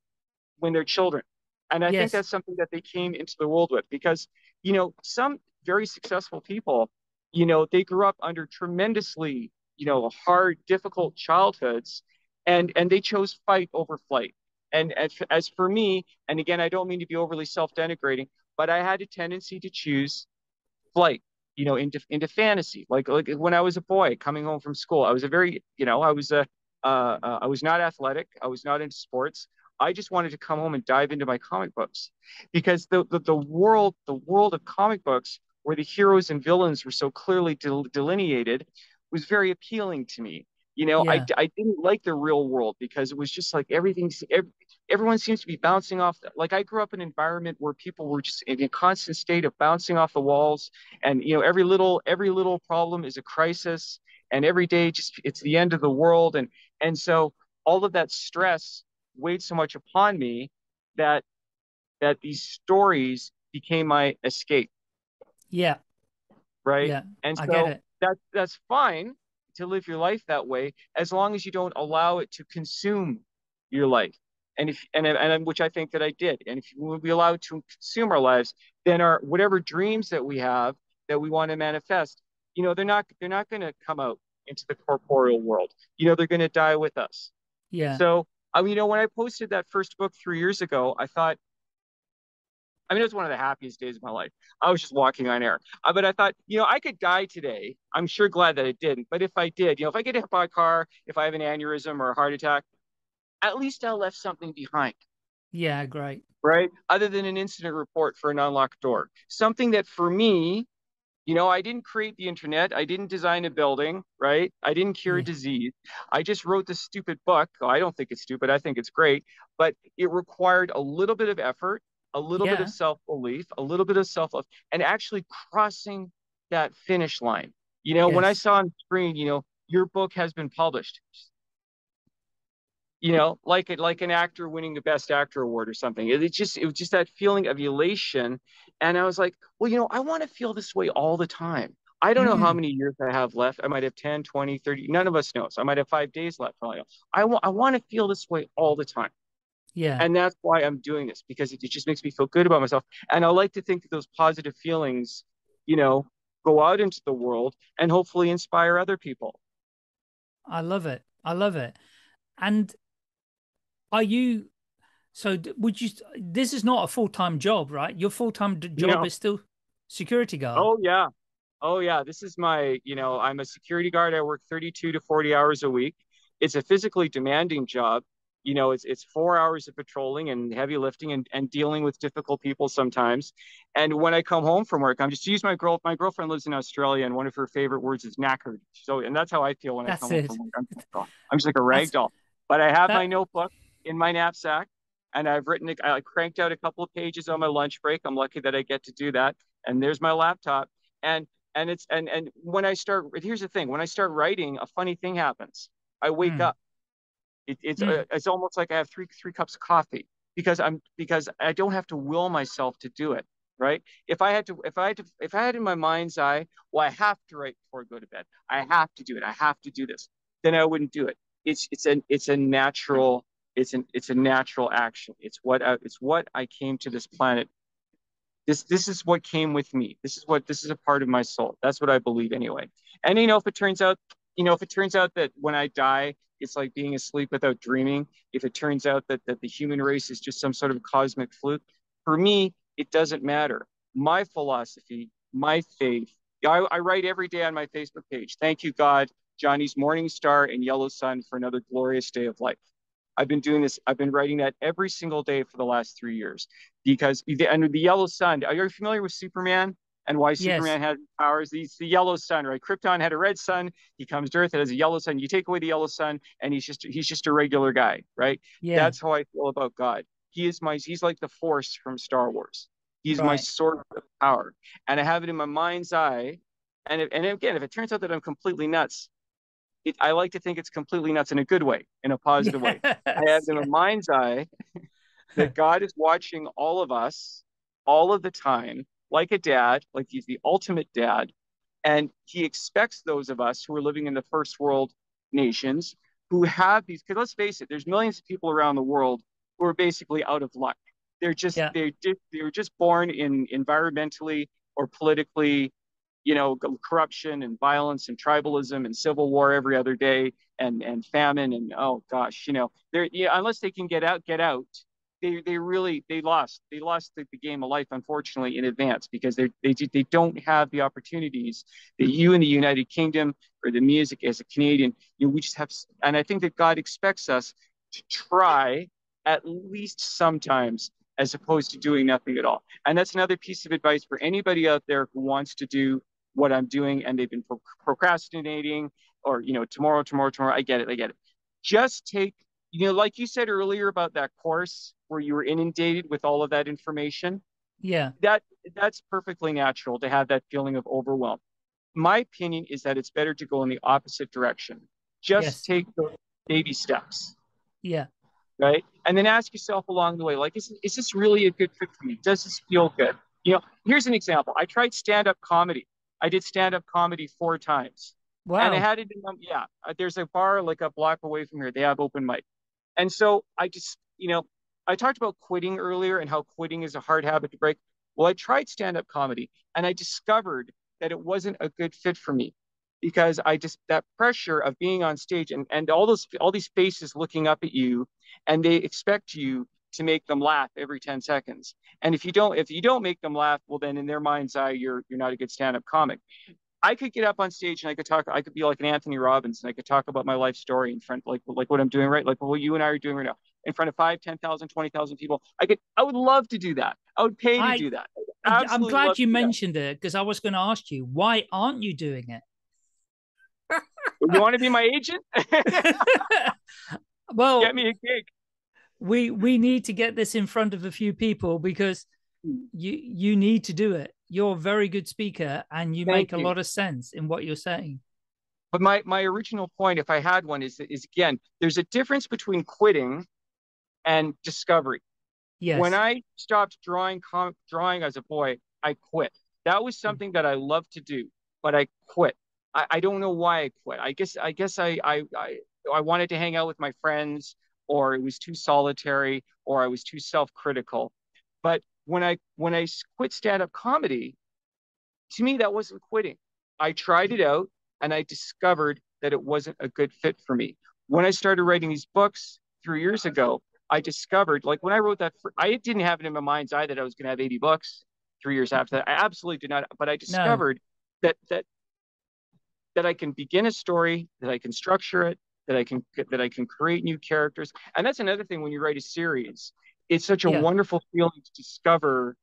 Speaker 3: when they're children. And I
Speaker 2: Yes.
Speaker 3: think that's something that they came into the world with because, you know, some very successful people, you know, they grew up under tremendously, you know, hard, difficult childhoods and and they chose fight over flight. And as, as for me, and again, I don't mean to be overly self-denigrating, but I had a tendency to choose flight, you know, into into fantasy. Like like when I was a boy coming home from school, I was a very, you know, I was a uh, uh, I was not athletic. I was not into sports. I just wanted to come home and dive into my comic books because the, the, the world, the world of comic books where the heroes and villains were so clearly del- delineated was very appealing to me. You know, yeah. I, I didn't like the real world because it was just like everything's every, everyone seems to be bouncing off. Like I grew up in an environment where people were just in a constant state of bouncing off the walls, and you know every little every little problem is a crisis, and every day just it's the end of the world, and and so all of that stress weighed so much upon me that that these stories became my escape.
Speaker 2: Yeah.
Speaker 3: Right.
Speaker 2: Yeah.
Speaker 3: And so that that's fine to live your life that way as long as you don't allow it to consume your life. And if and, and which i think that i did. And if we allow it to consume our lives then our whatever dreams that we have that we want to manifest you know they're not they're not going to come out into the corporeal world. You know they're going to die with us.
Speaker 2: Yeah.
Speaker 3: So I mean, you know when i posted that first book three years ago i thought I mean, it was one of the happiest days of my life. I was just walking on air. Uh, but I thought, you know, I could die today. I'm sure glad that it didn't. But if I did, you know, if I get hit by a car, if I have an aneurysm or a heart attack, at least I left something behind.
Speaker 2: Yeah, great.
Speaker 3: Right? Other than an incident report for an unlocked door. Something that for me, you know, I didn't create the internet. I didn't design a building, right? I didn't cure yeah. a disease. I just wrote this stupid book. I don't think it's stupid. I think it's great. But it required a little bit of effort a little yeah. bit of self belief, a little bit of self love, and actually crossing that finish line. You know, yes. when I saw on screen, you know, your book has been published. You know, like it, like an actor winning the Best Actor award or something. It, it just, it was just that feeling of elation, and I was like, well, you know, I want to feel this way all the time. I don't know how mm. many years I have left. I might have 10, 20, 30. None of us knows. I might have five days left. I want, I want to feel this way all the time.
Speaker 2: Yeah.
Speaker 3: And that's why I'm doing this because it, it just makes me feel good about myself. And I like to think that those positive feelings, you know, go out into the world and hopefully inspire other people.
Speaker 2: I love it. I love it. And are you so would you this is not a full-time job, right? Your full-time job is still security guard.
Speaker 3: Oh yeah. Oh yeah, this is my, you know, I'm a security guard. I work 32 to 40 hours a week. It's a physically demanding job you know it's it's four hours of patrolling and heavy lifting and, and dealing with difficult people sometimes. And when i come home from work i'm just use my girl my girlfriend lives in australia and one of her favorite words is knackered. So and that's how i feel when that's i come it. home from work. I'm, I'm just like a rag doll. But i have that... my notebook in my knapsack and i've written it i cranked out a couple of pages on my lunch break. I'm lucky that i get to do that. And there's my laptop. And and it's and and when i start here's the thing. When i start writing a funny thing happens. I wake mm. up it, it's mm. uh, it's almost like I have three three cups of coffee because I'm because I don't have to will myself to do it. Right? If I had to, if I had to, if I had in my mind's eye, well, I have to write before I go to bed. I have to do it. I have to do this. Then I wouldn't do it. It's it's an it's a natural it's an it's a natural action. It's what I, it's what I came to this planet. This this is what came with me. This is what this is a part of my soul. That's what I believe anyway. And you know, if it turns out, you know, if it turns out that when I die, it's like being asleep without dreaming. If it turns out that, that the human race is just some sort of cosmic fluke, for me, it doesn't matter. My philosophy, my faith, I, I write every day on my Facebook page. Thank you, God, Johnny's Morning Star and Yellow Sun for another glorious day of life. I've been doing this. I've been writing that every single day for the last three years because the, and the yellow sun. Are you familiar with Superman? And why Superman yes. has powers. He's the yellow sun, right? Krypton had a red sun. He comes to Earth. It has a yellow sun. You take away the yellow sun, and he's just he's just a regular guy, right? Yeah. That's how I feel about God. He is my he's like the Force from Star Wars. He's right. my source of power, and I have it in my mind's eye. And if, and again, if it turns out that I'm completely nuts, it, I like to think it's completely nuts in a good way, in a positive yes. way. I have in my mind's eye that God is watching all of us all of the time like a dad, like he's the ultimate dad. And he expects those of us who are living in the first world nations who have these, because let's face it, there's millions of people around the world who are basically out of luck. They're just, yeah. they're, they were just born in environmentally or politically, you know, corruption and violence and tribalism and civil war every other day and, and famine. And oh gosh, you know, they're, yeah, unless they can get out, get out, they they really they lost they lost the, the, game of life unfortunately in advance because they they they don't have the opportunities that you in the United Kingdom or the music as a Canadian you know we just have and I think that God expects us to try at least sometimes as opposed to doing nothing at all. And that's another piece of advice for anybody out there who wants to do what I'm doing and they've been pro- procrastinating or you know tomorrow tomorrow tomorrow i get it i get it. Just take you know like you said earlier about that course where you were inundated with all of that information
Speaker 2: yeah.
Speaker 3: that that's perfectly natural to have that feeling of overwhelm. My opinion is that it's better to go in the opposite direction. Just
Speaker 2: Yes.
Speaker 3: take the baby steps.
Speaker 2: Yeah.
Speaker 3: Right? And then ask yourself along the way like is, is this really a good fit for me? Does this feel good? You know here's an example. I tried stand-up comedy. I did stand-up comedy four times.
Speaker 2: Wow
Speaker 3: and I had it in, um, yeah, uh, there's a bar like a block away from here. They have open mic. And so I just, you know, I talked about quitting earlier and how quitting is a hard habit to break. Well, I tried stand up comedy and I discovered that it wasn't a good fit for me because I just, that pressure of being on stage and, and all those, all these faces looking up at you and they expect you to make them laugh every 10 seconds. And if you don't, if you don't make them laugh, well, then in their mind's eye, you're, you're not a good stand up comic. I could get up on stage and I could talk. I could be like an Anthony Robbins and I could talk about my life story in front, like like what I'm doing right, like what you and I are doing right now, in front of five, 10,000, 20,000 people. I could. I would love to do that. I would pay to
Speaker 2: I-
Speaker 3: do that.
Speaker 2: I'm- I'm glad you
Speaker 3: do that.
Speaker 2: mentioned it because I was going to ask you why aren't you doing it?
Speaker 3: You want to be my agent?
Speaker 2: well,
Speaker 3: Get me a gig.
Speaker 2: we we need to get this in front of a few people because
Speaker 3: Hmm.
Speaker 2: you you need to do it. You're a very good speaker and you
Speaker 3: Thank
Speaker 2: make a
Speaker 3: you.
Speaker 2: lot of sense in what you're saying.
Speaker 3: But my my original point, if I had one, is is again, there's a difference between quitting and discovery.
Speaker 2: Yes.
Speaker 3: When I stopped drawing com- drawing as a boy, I quit. That was hmm. something that I loved to do, but I quit. I, I don't know why I quit. I guess I guess I, I I I wanted to hang out with my friends, or it was too solitary, or I was too self-critical. But when I when I quit stand-up comedy, to me that wasn't quitting. I tried it out and I discovered that it wasn't a good fit for me. When I started writing these books three years ago, I discovered, like when I wrote that, I didn't have it in my mind's eye that I was going to have 80 books three years after that. I absolutely did not. But I discovered that that that I can begin a story, that I can structure it, that I can that I can create new characters. And that's another thing when you write a series. It's such a
Speaker 2: Yeah.
Speaker 3: wonderful feeling to discover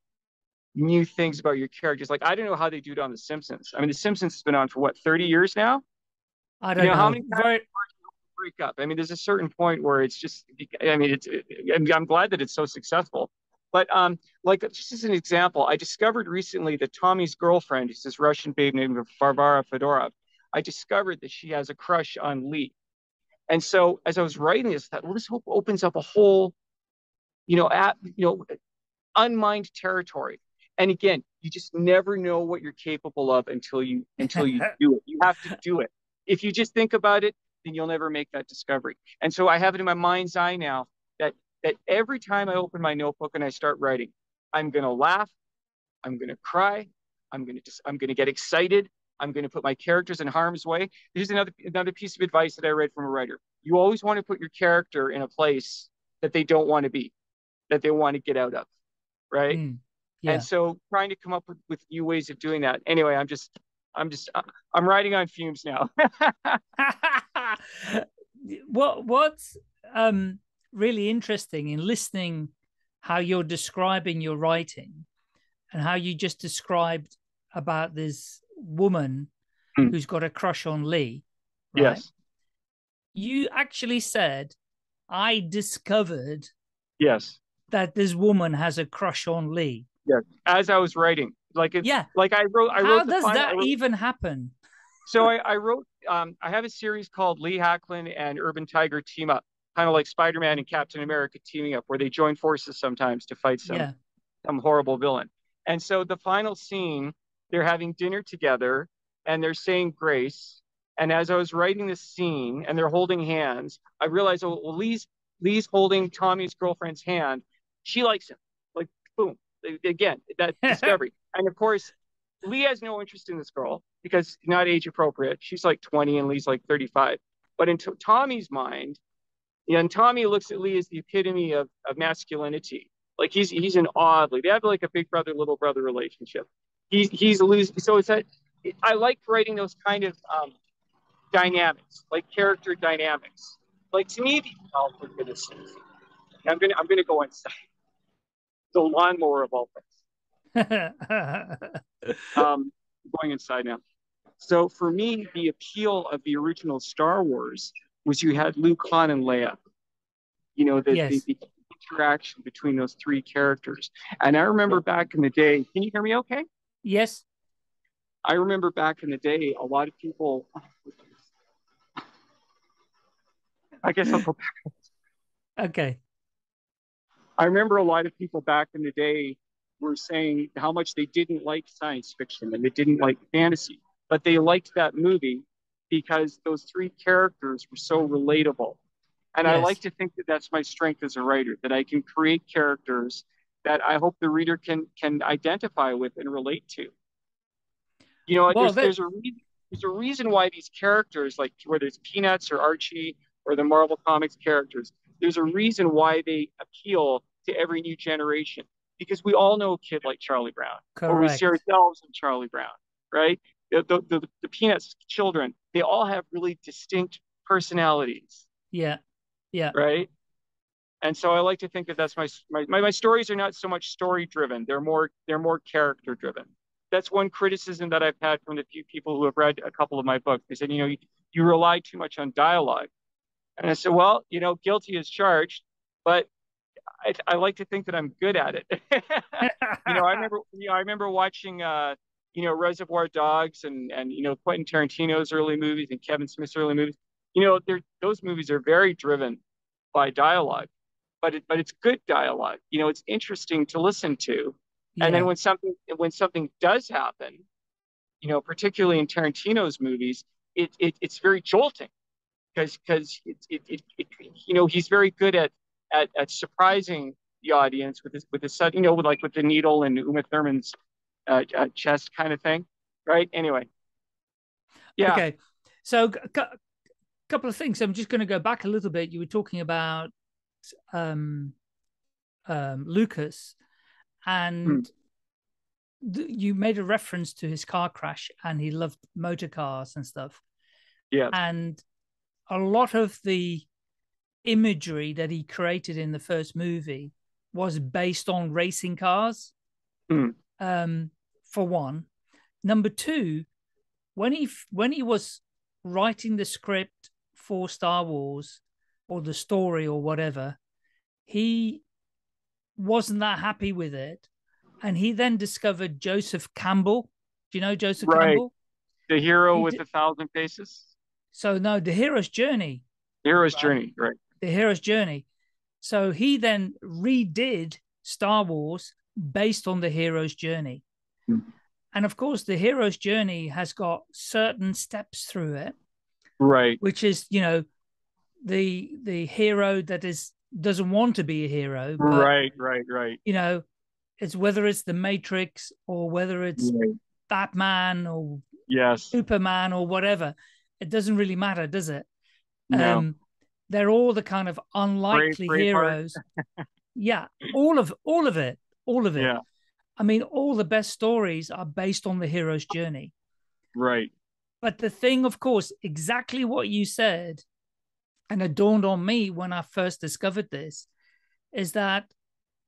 Speaker 3: new things about your characters. Like I don't know how they do it on The Simpsons. I mean, The Simpsons has been on for what 30 years now.
Speaker 2: I don't
Speaker 3: know,
Speaker 2: know.
Speaker 3: how many times-
Speaker 2: Very-
Speaker 3: break up. I mean, there's a certain point where it's just, I mean, it's, I'm, I'm glad that it's so successful. But um, like just as an example, I discovered recently that Tommy's girlfriend, who's this Russian babe named Varvara Fedorov, I discovered that she has a crush on Lee. And so as I was writing this, I thought, well, this op- opens up a whole, you know, at, you know, unmined territory. And again, you just never know what you're capable of until you until you do it. You have to do it. If you just think about it, then you'll never make that discovery. And so I have it in my mind's eye now that that every time I open my notebook and I start writing, I'm gonna laugh, I'm gonna cry, I'm gonna just I'm gonna get excited, I'm gonna put my characters in harm's way. Here's another another piece of advice that I read from a writer. You always want to put your character in a place that they don't want to be, that they want to get out of, right?
Speaker 2: Mm, yeah.
Speaker 3: And so trying to come up with, with new ways of doing that. Anyway, I'm just I'm just I'm riding on fumes now.
Speaker 2: what what's um really interesting in listening how you're describing your writing and how you just described about this woman
Speaker 3: Hmm.
Speaker 2: who's got a crush on Lee. Right?
Speaker 3: yes.
Speaker 2: You actually said I discovered
Speaker 3: Yes.
Speaker 2: That this woman has a crush on Lee.
Speaker 3: Yeah, As I was writing, like it's
Speaker 2: Yeah.
Speaker 3: like I wrote I
Speaker 2: How
Speaker 3: wrote the
Speaker 2: does
Speaker 3: final-
Speaker 2: that
Speaker 3: wrote-
Speaker 2: even happen?
Speaker 3: so I, I wrote um I have a series called Lee Hacklin and Urban Tiger team up, kind of like Spider-Man and Captain America teaming up, where they join forces sometimes to fight some
Speaker 2: Yeah.
Speaker 3: some horrible villain. And so the final scene, they're having dinner together and they're saying grace. And as I was writing this scene and they're holding hands, I realized, oh, well, Lee's Lee's holding Tommy's girlfriend's hand. She likes him. Like, boom. Again, that discovery. and of course, Lee has no interest in this girl because not age appropriate. She's like 20 and Lee's like 35. But in T- Tommy's mind, and Tommy looks at Lee as the epitome of, of masculinity. Like he's he's an oddly they have like a big brother little brother relationship. He's he's losing. So it's that I like writing those kind of um, dynamics, like character dynamics. Like to me, the, oh I'm gonna I'm gonna go inside. The lawnmower of all things. Um, going inside now. So for me, the appeal of the original Star Wars was you had Luke, Han, and Leia. You know, the,
Speaker 2: Yes.
Speaker 3: the, the interaction between those three characters. And I remember back in the day, can you hear me okay?
Speaker 2: Yes.
Speaker 3: I remember back in the day, a lot of people. I guess I'll go back.
Speaker 2: Okay.
Speaker 3: I remember a lot of people back in the day were saying how much they didn't like science fiction and they didn't like fantasy, but they liked that movie because those three characters were so relatable. And I like to think that that's my strength as a writer, that I can create characters that I hope the reader can can identify with and relate to. You know,
Speaker 2: Well,
Speaker 3: there's,
Speaker 2: that-
Speaker 3: there's a reason there's a reason why these characters, like whether it's Peanuts or Archie or the Marvel Comics characters, there's a reason why they appeal to every new generation. Because we all know a kid like Charlie Brown, or we see ourselves in Charlie Brown, right? The, the, the, the Peanuts children, they all have really distinct personalities
Speaker 2: Yeah. Yeah.
Speaker 3: right? And so I like to think that that's my my my, my stories are not so much story driven; they're more they're more character driven. That's one criticism that I've had from the few people who have read a couple of my books. They said, you know, you, you rely too much on dialogue, and I said, well, you know, guilty is charged, but I, I like to think that I'm good at it. you know, I remember, you know, I remember watching, uh, you know, Reservoir Dogs and and you know Quentin Tarantino's early movies and Kevin Smith's early movies. You know, they're those movies are very driven by dialogue, but it, but it's good dialogue. You know, it's interesting to listen to. And then when something when something does happen, you know, particularly in Tarantino's movies, it, it it's very jolting because because it, it, it, it you know he's very good at at, at surprising the audience with this with this you know with like with the needle and Uma Thurman's uh, uh, chest kind of thing, right? Anyway, yeah,
Speaker 2: Okay. So, a couple of things. I'm just going to go back a little bit. You were talking about um, um, Lucas, and th- you made a reference to his car crash, and he loved motor cars and stuff.
Speaker 3: yeah,
Speaker 2: And a lot of the imagery that he created in the first movie was based on racing cars.
Speaker 3: Mm.
Speaker 2: Um, for one, number two, when he when he was writing the script for Star Wars or the story or whatever, he wasn't that happy with it, and he then discovered Joseph Campbell. Do you know Joseph
Speaker 3: Right.
Speaker 2: Campbell?
Speaker 3: the hero
Speaker 2: He
Speaker 3: with
Speaker 2: did-
Speaker 3: a thousand faces,
Speaker 2: So no, the hero's journey.
Speaker 3: hero's
Speaker 2: Right.
Speaker 3: journey, right?
Speaker 2: The hero's journey. So he then redid Star Wars based on the hero's journey.
Speaker 3: Mhm.
Speaker 2: And of course, the hero's journey has got certain steps through it,
Speaker 3: Right,
Speaker 2: which is, you know, the the hero that is doesn't want to be a hero, but
Speaker 3: right, right, right.
Speaker 2: you know, it's whether it's the Matrix or whether it's
Speaker 3: right.
Speaker 2: Batman or
Speaker 3: Yes,
Speaker 2: Superman or whatever. It doesn't really matter, does it?
Speaker 3: no,
Speaker 2: Um, they're all the kind of unlikely heroes. yeah, all of all of it, all of it.
Speaker 3: yeah,
Speaker 2: I mean, all the best stories are based on the hero's journey.
Speaker 3: right,
Speaker 2: But the thing, of course, exactly what you said, and it dawned on me when I first discovered this, is that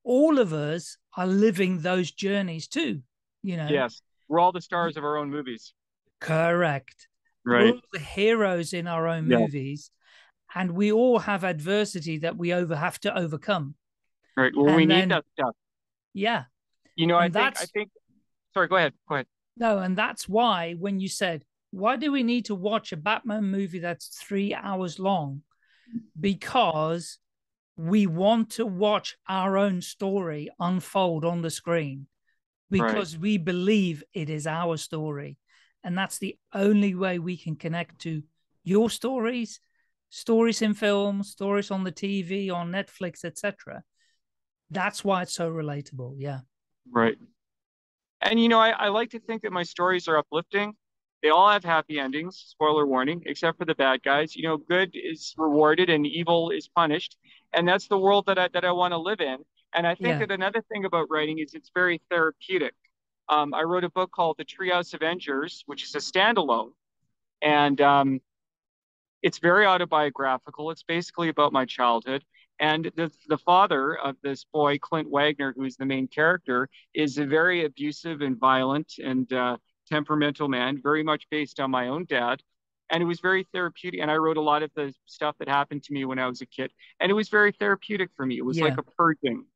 Speaker 2: all of us are living those journeys too. You know,
Speaker 3: yes. We're all the stars of our own movies,
Speaker 2: correct.
Speaker 3: right?
Speaker 2: We're all the heroes in our own
Speaker 3: Yeah.
Speaker 2: movies, and we all have adversity that we over have to overcome.
Speaker 3: Right. Well, we
Speaker 2: and
Speaker 3: need that stuff.
Speaker 2: Yeah.
Speaker 3: You know, I
Speaker 2: and
Speaker 3: think, I think. Sorry, go ahead. Go ahead.
Speaker 2: No, and that's why when you said, why do we need to watch a Batman movie that's three hours long? Because we want to watch our own story unfold on the screen because we believe it is our story. And that's the only way we can connect to your stories, stories in film, stories on the TV, on Netflix, etc. That's why it's so relatable. Yeah.
Speaker 3: Right. And you know, I, I like to think that my stories are uplifting. They all have happy endings, spoiler warning, except for the bad guys. You know, good is rewarded and evil is punished. And that's the world that I that I want to live in. And I think
Speaker 2: Yeah.
Speaker 3: that another thing about writing is it's very therapeutic. Um, I wrote a book called The Treehouse Avengers, which is a standalone. And um, it's very autobiographical. It's basically about my childhood. And the, the father of this boy, Clint Wagner, who is the main character, is a very abusive and violent and uh, temperamental man, very much based on my own dad. And it was very therapeutic. And I wrote a lot of the stuff that happened to me when I was a kid. And it was very therapeutic for me. It was
Speaker 2: Yeah.
Speaker 3: like a purging.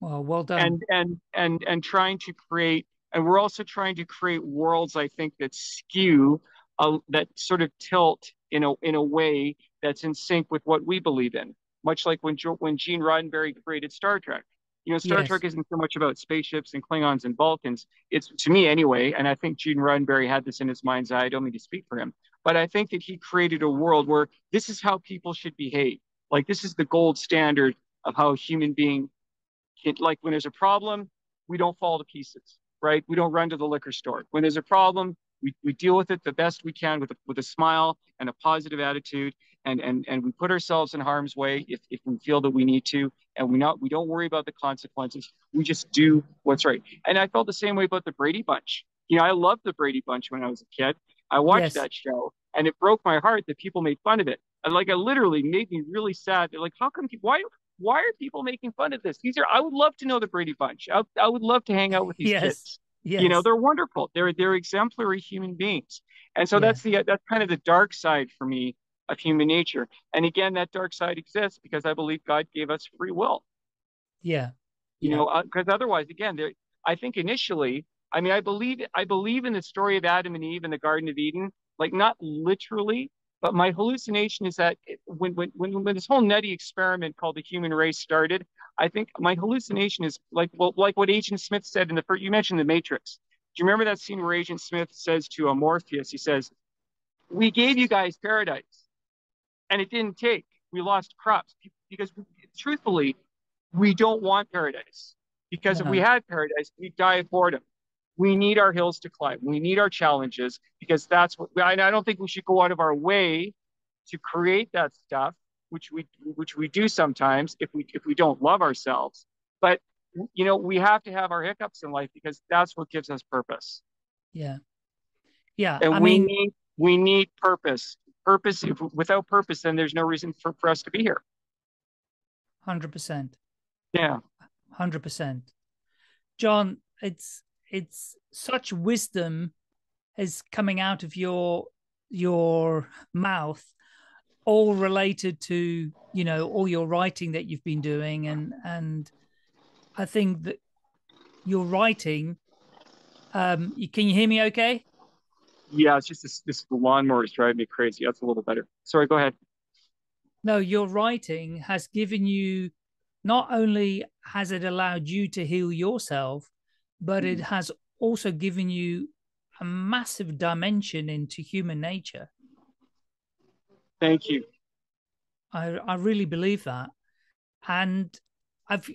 Speaker 2: Well, well done.
Speaker 3: and and and and trying to create and we're also trying to create worlds i think that skew uh, that sort of tilt in a in a way that's in sync with what we believe in much like when when gene roddenberry created star trek you know star
Speaker 2: Yes.
Speaker 3: trek isn't so much about spaceships and klingons and vulcans it's to me anyway and i think gene roddenberry had this in his mind's eye i don't mean to speak for him but i think that he created a world where this is how people should behave like this is the gold standard of how a human being it, like when there's a problem, we don't fall to pieces, right? We don't run to the liquor store. When there's a problem, we, we deal with it the best we can with a, with a smile and a positive attitude, and and and we put ourselves in harm's way if, if we feel that we need to, and we not we don't worry about the consequences. We just do what's right. And I felt the same way about the Brady Bunch. You know, I loved the Brady Bunch when I was a kid. I watched
Speaker 2: Yes.
Speaker 3: that show, and it broke my heart that people made fun of it. And like, it literally made me really sad. They're like, how come people? Why? Why are people making fun of this? These are. I would love to know the Brady Bunch. I, I would love to hang out with these
Speaker 2: Yes.
Speaker 3: kids.
Speaker 2: Yes.
Speaker 3: You know, they're wonderful. They're they're exemplary human beings. And so
Speaker 2: Yeah.
Speaker 3: that's the that's kind of the dark side for me of human nature. And again, that dark side exists because I believe God gave us free will.
Speaker 2: yeah.
Speaker 3: You
Speaker 2: Yeah.
Speaker 3: Uh, know, because otherwise, again, there. I think initially, I mean, I believe I believe in the story of Adam and Eve in the Garden of Eden, like not literally, but my hallucination is that when, when when when this whole nutty experiment called the human race started, I think my hallucination is like well, like what Agent Smith said in the first. You mentioned the Matrix. Do you remember that scene where Agent Smith says to uh, Morpheus, he says, "We gave you guys paradise, and it didn't take. We lost crops because, truthfully, we don't want paradise. Because if we had paradise, we'd die of boredom. We need our hills to climb. We need our challenges because that's what. And I don't think we should go out of our way to create that stuff, which we which we do sometimes if we if we don't love ourselves. But you know, we have to have our hiccups in life because that's what gives us purpose.
Speaker 2: Yeah. Yeah.
Speaker 3: And
Speaker 2: I
Speaker 3: we
Speaker 2: mean,
Speaker 3: need we need purpose. Purpose. If, without purpose, then there's no reason for, for us to be here.
Speaker 2: 100%.
Speaker 3: Yeah.
Speaker 2: 100%. John, it's it's such wisdom is coming out of your your mouth all related to, you know, all your writing that you've been doing and and I think that your writing um can you hear me okay?
Speaker 3: Yeah. It's just this this lawnmower is driving me crazy. That's a little better. Sorry. Go ahead.
Speaker 2: No, your writing has given you not only has it allowed you to heal yourself, but it has also given you a massive dimension into human nature.
Speaker 3: Thank you.
Speaker 2: I I really believe that, and I've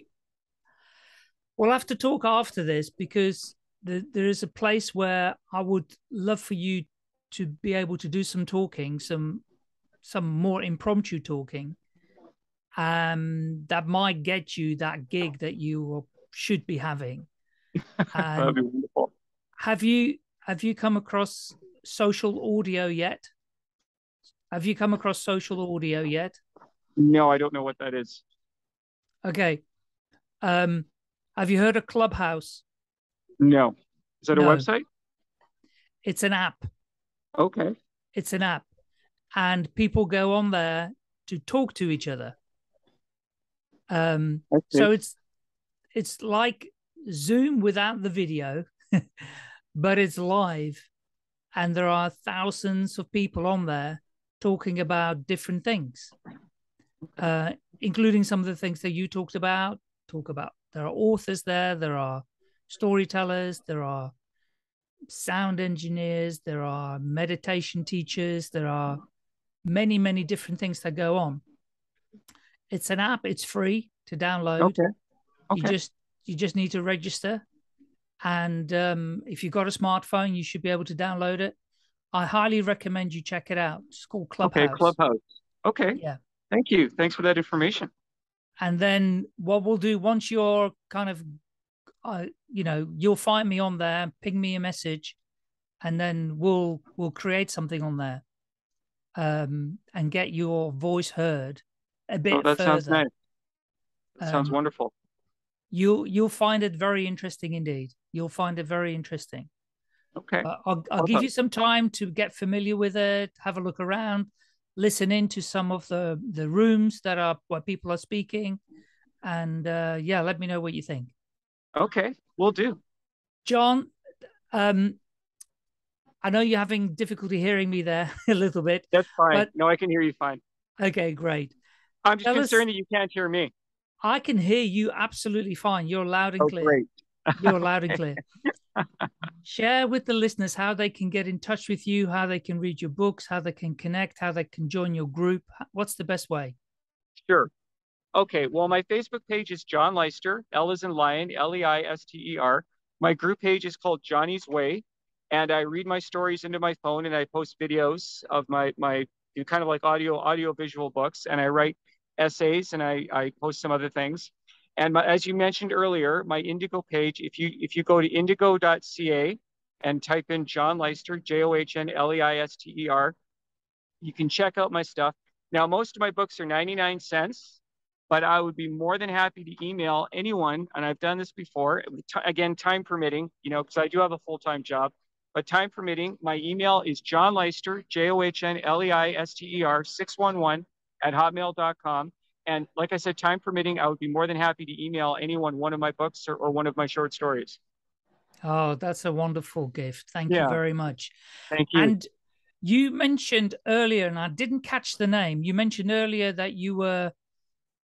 Speaker 2: we'll have to talk after this because the, there is a place where I would love for you to be able to do some talking, some some more impromptu talking, um, that might get you that gig that you should be having.
Speaker 3: That'd be wonderful.
Speaker 2: have you have you come across social audio yet? Have you come across social audio yet?
Speaker 3: No, I don't know what that is.
Speaker 2: Okay. Um, have you heard of Clubhouse?
Speaker 3: No. Is that a website?
Speaker 2: It's an app.
Speaker 3: Okay.
Speaker 2: It's an app, and people go on there to talk to each other. Um, so it's it's like Zoom without the video, but it's live, and there are thousands of people on there talking about different things, uh, including some of the things that you talked about. Talk about there are authors there, there are storytellers, there are sound engineers, there are meditation teachers, there are many, many different things that go on. It's an app, it's free to download.
Speaker 3: okay.
Speaker 2: You just you just need to register. And um, if you've got a smartphone, you should be able to download it. I highly recommend you check it out. It's called Clubhouse.
Speaker 3: Okay. Clubhouse. Okay.
Speaker 2: Yeah.
Speaker 3: Thank you. Thanks for that information.
Speaker 2: And then what we'll do once you're kind of, uh, you know, you'll find me on there, ping me a message, and then we'll we'll create something on there, um, and get your voice heard a bit
Speaker 3: Oh, that
Speaker 2: further.
Speaker 3: sounds nice. That sounds
Speaker 2: Um,
Speaker 3: wonderful.
Speaker 2: You'll you'll find it very interesting indeed. You'll find it very interesting.
Speaker 3: Okay.
Speaker 2: Uh, I'll, I'll give you some time to get familiar with it, have a look around, listen into some of the the rooms that are where people are speaking, and uh, yeah, let me know what you think.
Speaker 3: Okay, we'll do.
Speaker 2: John, um, I know you're having difficulty hearing me there a little bit.
Speaker 3: That's fine. But... No, I can hear you fine.
Speaker 2: Okay, great.
Speaker 3: I'm just Tell concerned us... that you can't hear me.
Speaker 2: I can hear you absolutely fine. You're loud and
Speaker 3: oh,
Speaker 2: clear.
Speaker 3: Great.
Speaker 2: You're loud and clear. Share with the listeners how they can get in touch with you, how they can read your books, how they can connect, how they can join your group. What's the best way?
Speaker 3: Sure. Okay. Well, my Facebook page is John Leister, L is in lion, L E I S T E R. My group page is called Johnny's Way. And I read my stories into my phone and I post videos of my, my kind of like audio, audio visual books. And I write essays and I, I post some other things. And my, as you mentioned earlier, my Indigo page, if you if you go to indigo.ca and type in John Leister, J O H N L E I S T E R, you can check out my stuff. Now, most of my books are 99 cents, but I would be more than happy to email anyone. And I've done this before, again, time permitting, you know, because I do have a full time job. But time permitting, my email is John Leister, J O H N L E I S T E R 611 at hotmail.com. And like I said, time permitting, I would be more than happy to email anyone one of my books or, or one of my short stories.
Speaker 2: Oh, that's a wonderful gift. Thank yeah. you very much.
Speaker 3: Thank you.
Speaker 2: And you mentioned earlier, and I didn't catch the name, you mentioned earlier that you were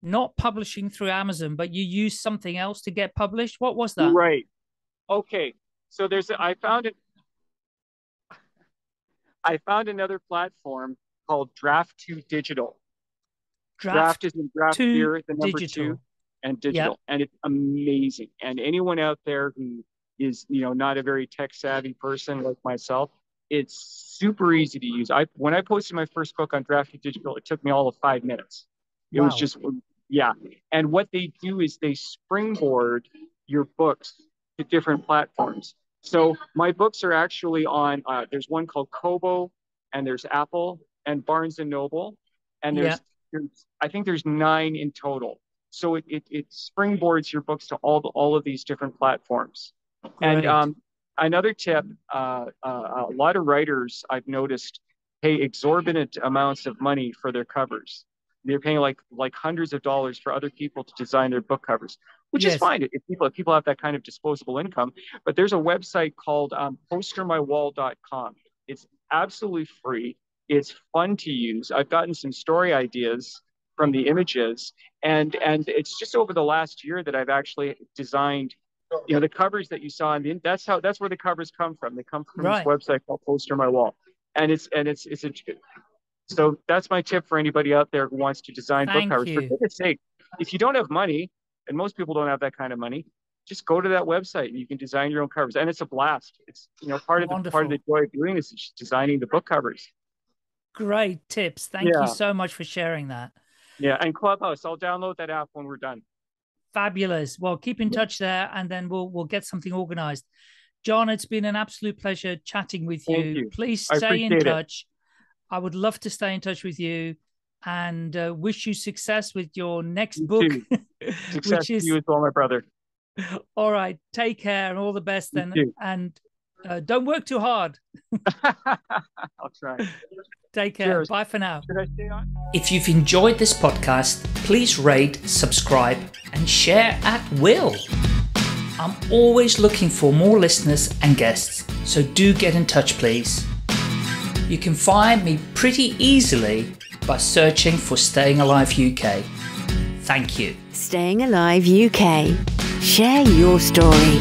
Speaker 2: not publishing through Amazon, but you used something else to get published. What was that?
Speaker 3: Right. Okay. So there's, a, I found it. I found another platform called Draft2Digital.
Speaker 2: Draft, draft
Speaker 3: is in draft here, the number digital. two, and digital, yep. and it's amazing. And anyone out there who is, you know, not a very tech savvy person like myself, it's super easy to use. I when I posted my first book on Draft2Digital, it took me all of five minutes. It wow. was just yeah. And what they do is they springboard your books to different platforms. So my books are actually on. Uh, there's one called Kobo, and there's Apple and Barnes and Noble, and there's yeah there's, I think there's nine in total. So it, it, it springboards your books to all the, all of these different platforms. Great. And um, another tip, uh, uh, a lot of writers I've noticed pay exorbitant amounts of money for their covers. They're paying like like hundreds of dollars for other people to design their book covers, which yes. is fine if people if people have that kind of disposable income. But there's a website called um, postermywall.com. It's absolutely free. It's fun to use. I've gotten some story ideas from the images, and and it's just over the last year that I've actually designed. You know, the covers that you saw, and that's how that's where the covers come from. They come from right. this website called Poster My Wall, and it's and it's it's a. So that's my tip for anybody out there who wants to design
Speaker 2: Thank
Speaker 3: book covers.
Speaker 2: You.
Speaker 3: For goodness sake, if you don't have money, and most people don't have that kind of money, just go to that website and you can design your own covers, and it's a blast. It's you know part of the part of the joy of doing this is designing the book covers.
Speaker 2: Great tips. Thank yeah. you so much for sharing that.
Speaker 3: Yeah, and Clubhouse, I'll download that app when we're done.
Speaker 2: Fabulous. Well, keep in touch there, and then we'll we'll get something organized. John, it's been an absolute pleasure chatting with you.
Speaker 3: you.
Speaker 2: Please stay in touch. It. I would love to stay in touch with you, and uh, wish you success with your next
Speaker 3: you
Speaker 2: book.
Speaker 3: success which is... you as well, my brother.
Speaker 2: All right. Take care and all the best then. And uh, don't work too hard.
Speaker 3: I'll try.
Speaker 2: Take care. Cheers. Bye for now.
Speaker 1: If you've enjoyed this podcast, please rate, subscribe, and share at will. I'm always looking for more listeners and guests, so do get in touch, please. You can find me pretty easily by searching for Staying Alive UK. Thank you.
Speaker 4: Staying Alive UK. Share your story.